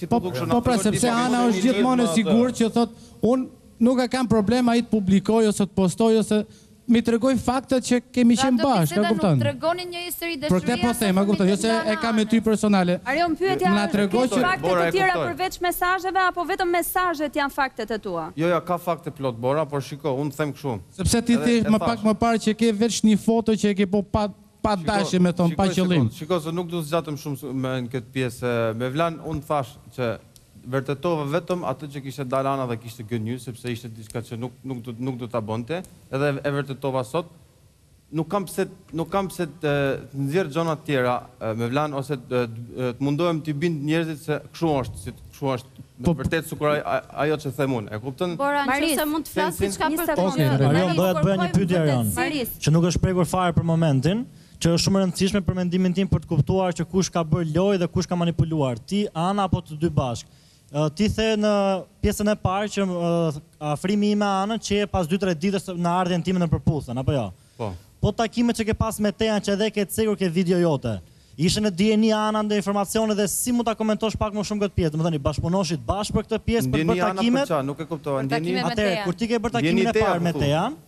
C: ti
I: po
C: dukshon.
I: Po pra sepse Ana është gjithmonë e sigurt që thotë unë Nuk e kam problem ai të publikojë ose të postojë ose me i tregu faktet që kemi qenë bashkë, a kupton? Për këtë po them, a kupton, jo se e kam me ty personale. Më na
A: trego
I: që
C: Bora e kuptoj. Jo, jo, ka fakte plot Bora, por shiko, unë të them kështu.
I: Sepse ti
C: the
I: pak më parë që ke veç një foto që e ke po pa Pa dashje me thonë, pa qëllim.
C: Shiko, shiko, shiko, se nuk do të zgjatem shumë më në këtë pjesë. Mevlan, unë thash që vërtetova vetëm atë që kishte dalë Ana dhe kishte gënjy, sepse ishte diçka që nuk nuk do nuk do ta bonte, edhe e vërtetova sot. Nuk kam pse nuk kam pse të, të nxjerr gjona të tjera, Mevlan, ose të, të mundohem t'i bind njerëzit se kështu është, si Kështu është, në
I: të
C: vërtetë sikur ajo që them unë, e kupton?
A: Por
F: nëse mund të flas diçka për këtë
I: gjë.
J: Arion, doja të bëja një pyetje Arion, që nuk është prekur fare për momentin, që është shumë e rëndësishme për mendimin tim për të kuptuar që kush ka bërë lojë dhe kush ka manipuluar, ti, Ana apo të dy bashkë. Ti the në pjesën e parë që afrimi im me Anën që pas dy tre ditësh në ardhjen time në Përputhën, apo jo?
C: Po.
J: Po takimet që ke pas me Tejan që edhe e ke cekur ke video jote. Ishte në dijeni Ana ndonjë informacion dhe si mund ta komentosh pak më shumë këtë pjesë, domethënë i bashkëpunoshit bashkë për këtë pjesë për të bërë takimet?
C: Në dijeni Ana për ça, nuk e kuptova,
G: në dijeni?
J: Atëherë kur ti ke bërë takimin e parë me Tejan,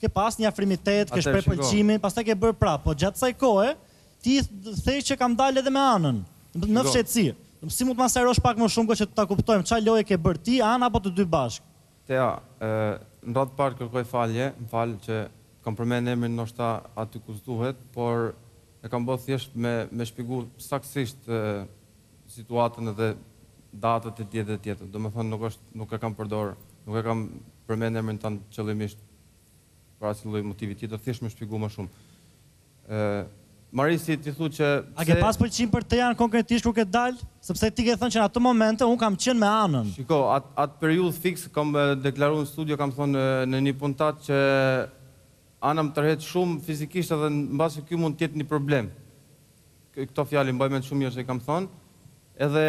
J: ke pas një afrimitet, ke shpreh pëlqimin, pastaj ke bërë prapë, po gjatë kësaj kohe ti the që kam dalë edhe me Anën, në fshehtësi. Si mund të na sqarosh pak më shumë këtë që ta kuptojmë, ça loje ke bërë ti, Ana apo të dy bashkë?
C: Tea, Në radhë të parë kërkoj falje, më fal që të kam përmend emrin ndoshta aty ku s'duhet, por e kam bo thjesht me me shpjegu saktësisht situatën edhe datët etj etj. Domethënë nuk është nuk e kam përdor nuk e kam përmend emrin tënd qëllimisht për asnjë lloj motivi tjetër, thjesht me shpjegu ma shumë. Marisi ti thu që pse.
J: A ke pas pëlqim për Tejan konkretisht kur ke dal? Sepse ti ke thënë që në ato momente unë kam qenë me Anën.
C: Shiko, atë atë periudhë fiks kam deklaru në studio kam thënë në një puntatë që Ana më tërheq shumë fizikisht edhe mbase ky mund të jetë një problem. Këto fjalë i mbaj mend shumë mirë se i kam thënë. Edhe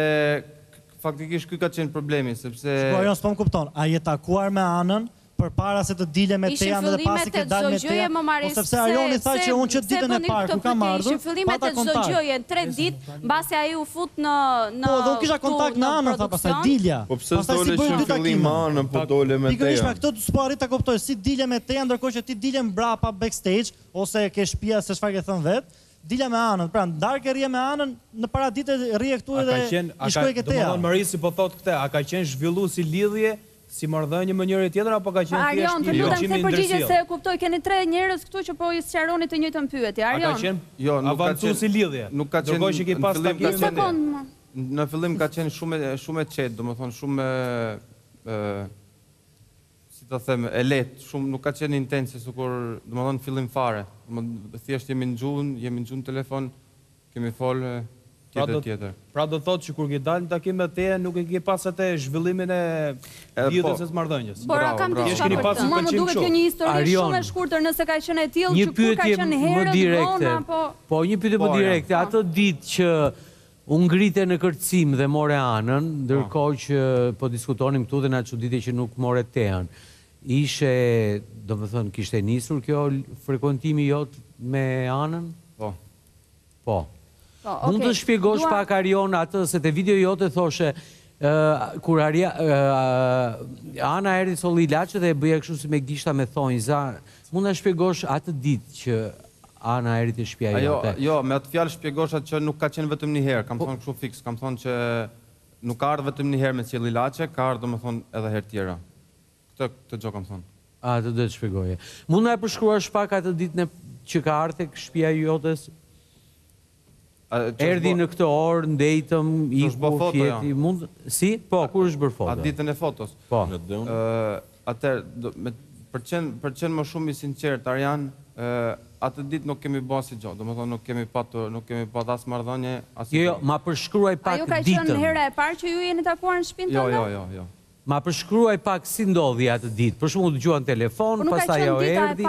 C: faktikisht ky ka qenë problemi, sepse
J: Shiko Arjon s'po më kupton, a je takuar me Anën përpara se të dile me Tean dhe pasi ke dalë me
F: Tean,
J: po sepse Arjoni tha që unë që ditën e parë kur kam ardhur, pata kontakt. Po edhe unë kisha kontakt me Anën tha pastaj dilja.
H: Po pse s'dole që në fillim
J: me
H: Anën po dole me
J: Tean. Pikërisht
H: pra
J: këtë s'po arrij ta kuptoj, si dile me Tean ndërkohë që ti dile mbrapa backstage ose ke shpia se çfarë ke thënë vetë, Dilja me Anën, pra në darkë rrije me Anën, në paradite rrije këtu edhe shkoje ke Teja.
K: Domethënë Marisi po thotë këtë, a ka qenë zhvillu si lidhje, si marrëdhënie me njëri tjetrin apo ka qenë thjesht një
A: ndryshim
K: i ndërsjellë?
A: Arjon, të lutem se
K: i
A: përgjigje se e kuptoj, keni tre njerëz këtu që po i sqaroni të njëjtën pyetje. Arjon.
K: A ka qenë avancu si lidhje? Ndërkohë që ke pas takimin.
C: Në fillim ka qenë shumë e qetë, domethënë shumë e si ta them, e lehtë, shumë nuk ka qenë intense sikur, domethënë fillim fare, thjesht jemi ndigju, jemi ndigju në telefon, kemi fol
K: etjetera
C: etjetera.
K: Pra do të thotë që kur ke dalë në takim me Tejan nuk e ke pas atë zhvillimin e lidhjes së marrëdhënies.
F: Por
C: a
F: kam diçka për këtë?
A: Mua më duket kjo një histori shumë e shkurtër nëse ka qenë e tillë që kur ka qenë herët
B: vonë
A: apo. Po
B: një pyetje më direkte, atë ditë që U ngrite në kërcim dhe more Anën, ndërkohë që po diskutonim këtu dhe na çuditi që nuk more Tean. Ishe, domethënë kishte nisur kjo frekuentimi jot me Anën?
C: Po.
B: Po. Mund të shpjegosh pak Arjon atë se te video jote thoshe kur Ana erdhi solli ilaçe dhe e bëja kështu si me gishta me thonjza Mund ta shpjegosh atë ditë që Ana erdhi te
C: shpia
B: jote?
C: Ajo, jo, me atë fjalë shpjegosha që nuk ka qenë vetëm një herë, kam thënë kështu fiks, kam thonë që nuk ka ardh vetëm një herë me sjell ilaçe, ka ardh domethënë edhe herë tjera. Këtë, këtë gjë kam thënë.
B: Ah, atë doje të shpjegoje. Mund të na e përshkruash pak atë ditë ne, që ka ardh tek shpia jote?
C: Erdhi
B: në këtë orë, ndejtëm, iku, fjeti, mund, si? Po, kur është bërë foto?
C: Atë ditën e fotos.
B: Po.
C: Atëherë, për të qenë, për të qenë më shumë i sinqertë, Arjan, atë ditë nuk kemi bërë asgjë, domethënë nuk kemi patur, nuk kemi patur as marrëdhënie, as...
B: Jo, jo, ma përshkruaj pak ditën.
A: Ajo ka qenë hera e parë që ju jeni takuar në
C: shpinë
A: tënde?
C: Jo, jo, jo, jo.
B: Ma përshkruaj pak si ndodhi atë ditë? Për shembull u
A: dëgjuam në telefon,
B: pastaj ajo erdhi,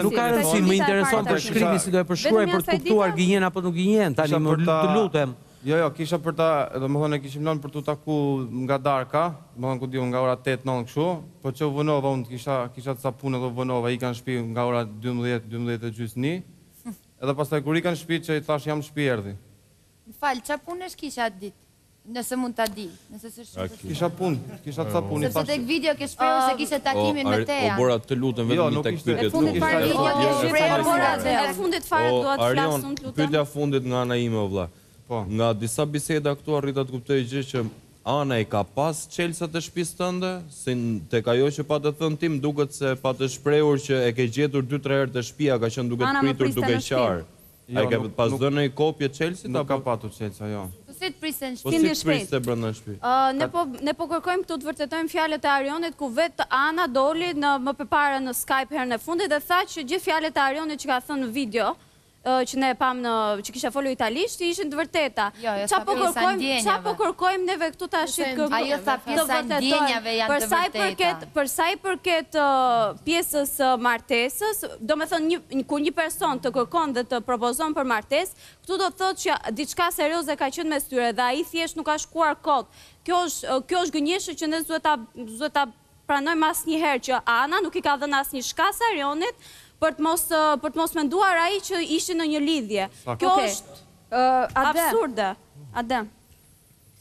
B: nuk ka rëndësi, më intereson përshkrimi si do e
A: përshkruash
B: për të kuptuar gënjen apo nuk gënjen tani më të lutem.
C: Jo jo kisha për ta domethënë e kishim lënë për tu taku nga darka, domethënë ku di unë nga ora tetë nëntë kështu, po që u vënova unë kisha kisha disa punë edhe u vënova ika në shpi nga ora dymbëdhjetë, dymbëdhjetë e gjys një, edhe pastaj kur ika në shpi që i thash jam në shpi erdhi.
G: Më fal, ça punesh kishe atë ditë? Nëse mund ta di, nëse s'është shumë vështirë.
C: Kisha punë, kisha ca punë, i
G: thashë.
C: Sepse
G: tek video ke shprehur se kishe takimin me
H: Tean.
G: O
H: Bora, të lutem vetëm
C: një
H: tek pyetje
C: të fundit fare.
F: E fundit fare dua të flas unë, të lutem.
H: Pyetja e fundit nga ana ime o vëlla.
C: Po.
H: Nga disa biseda këtu arrita të kuptoj gjë që Ana i ka pas çelësat e shpisë tënde, se tek ajo që patë thënë ti më duket se patë shprehur që e ke gjetur dy tre herë te shpia ka qenë duke të pritur duke qarë. A i
C: ka
H: pas dhënë ndonjë kopje çelësi apo?
C: Nuk ka patur çelsa, jo.
G: Po si të priste
H: në
G: shtëpi?
H: Lindje
A: shpejt.
H: Po
A: si të
H: priste brenda në
F: shtëpi? Ne po ne po kërkojmë këtu të vërtetojmë fjalët e Arionit ku vetë Ana doli në më përpara në Skype herën e fundit dhe tha që gjithë fjalët e Arionit që ka thënë në video që ne e pamë në që kishte folur italisht ishin të vërteta.
G: Jo, ajo
F: tha
G: pjesa
F: e
G: ndjenjave.
F: Ça po kërkojmë neve këtu tash të vërtetojmë për sa i përket Për sa i përket pjesës së martesës, domethënë një, kur një person të kërkon dhe të propozon për martesë, këtu do të thotë që diçka serioze ka qenë mes tyre dhe ai thjesht nuk ka shkuar kot. Kjo është, kjo është gënjeshtrë që ne s'duhet ta, s'duhet ta pranojmë asnjëherë që Ana nuk i ka dhënë asnjë shkas Arionit për të mos, për të mos menduar ai që ishin në një lidhje. Kjo është absurde.
A: Adem, Adem.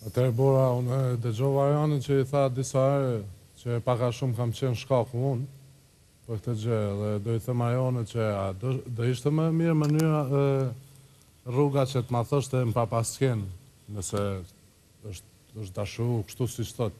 L: Atëherë Bora, unë e dëgjova Arionin që i tha disa herë që pak a shumë kam qenë shkaku unë për këtë gjë dhe do i them Arionit që a do ishte më mirë mënyra dhe rruga që të ma thoshte në prapaskenë nëse është është dashuru kështu
A: siç thotë.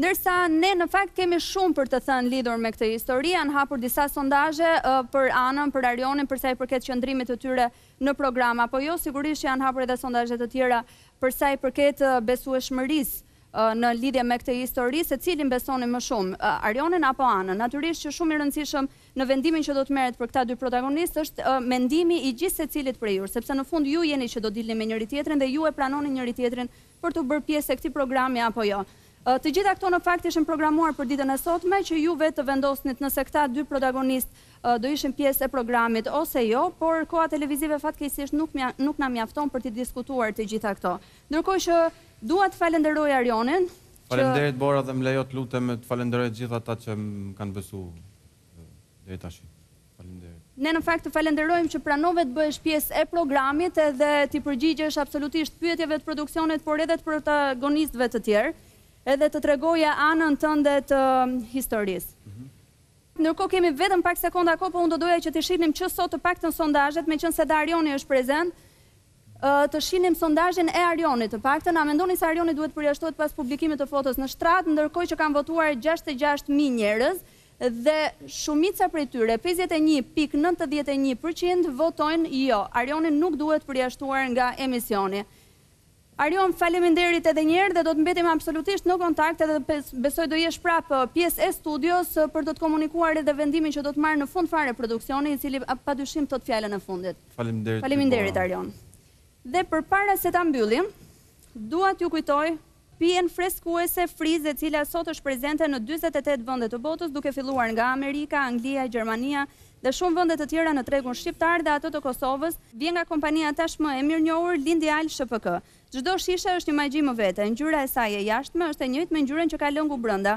A: Ndërsa ne në fakt kemi shumë për të thënë lidhur me këtë histori, janë hapur disa sondazhe për Anën, për Arionin për sa i përket qëndrimit të tyre në program apo jo, sigurisht që janë hapur edhe sondazhe të tjera për sa i përket besueshmërisë në lidhje me këtë histori, se cilin besoni më shumë, Arionin apo Anën. Natyrisht që shumë i rëndësishëm në vendimin që do të merret për këta dy protagonistë është mendimi i gjithsecilit prej jush, sepse në fund ju jeni që do dilni me njëri-tjetrin dhe ju e pranoni njëri-tjetrin për t'u bërë pjesë e këtij programi apo jo. Të gjitha këto në fakt ishin programuar për ditën e sotme që ju vetë të vendosnit nëse këta dy protagonistë do ishin pjesë e programit ose jo, por koha televizive fatkeqësisht nuk nuk na mjafton për t'i diskutuar të gjitha këto. Ndërkohë që dua të falënderoj Arionin që
C: Faleminderit Bora dhe më lejo të lutem e të falënderoj të gjithë ata që më kanë besu deri tash. Faleminderit.
A: Ne në fakt të falenderojmë që pranove të bëhesh pjesë e programit edhe t'i përgjigjesh absolutisht pyetjeve të produksionit, por edhe të protagonistëve të tjerë, edhe të tregoje anën tënde të historisë. Ndërkohë kemi vetëm pak sekonda kohë, po unë do doja që të shihnim që sot të paktën sondazhet, meqenëse dhe Arioni është prezent, të shihnim sondazhin e Arionit të paktën, a mendoni se Arioni duhet të përjashtohet pas publikimit të fotos në shtrat, ndërkohë që kanë votuar gjashtëdhjetë e gjashtë mijë njerëz, Dhe shumica prej tyre, pesëdhjetë e një pikë nëntëdhjetë e një përqind, votojnë jo, Arioni nuk duhet përjashtuar nga emisioni. Arion, faleminderit edhe një herë dhe do të mbetim absolutisht në kontakt edhe besoj do jesh prapë pjesë e studios për të të komunikuar edhe vendimin që do të marrë në fund fare produksioni, i cili padyshim thotë fjalën e fundit.
C: Faleminderit Bora.
A: Faleminderit Arion. Dhe përpara se ta mbyllim, dua t'ju kujtoj Pijen freskuese Frizz e cila sot është prezente në dyzet e tetë vende të botës duke filluar nga Amerika, Anglia, Gjermania dhe shumë vende të tjera në tregun shqiptar dhe atë të Kosovës, vjen nga kompania tashmë e mirënjohur Lindial SHPK. Çdo shishe është një magji më vete, ngjyra e saj e jashtme është e njëjtë me ngjyrën që ka lëngu brenda.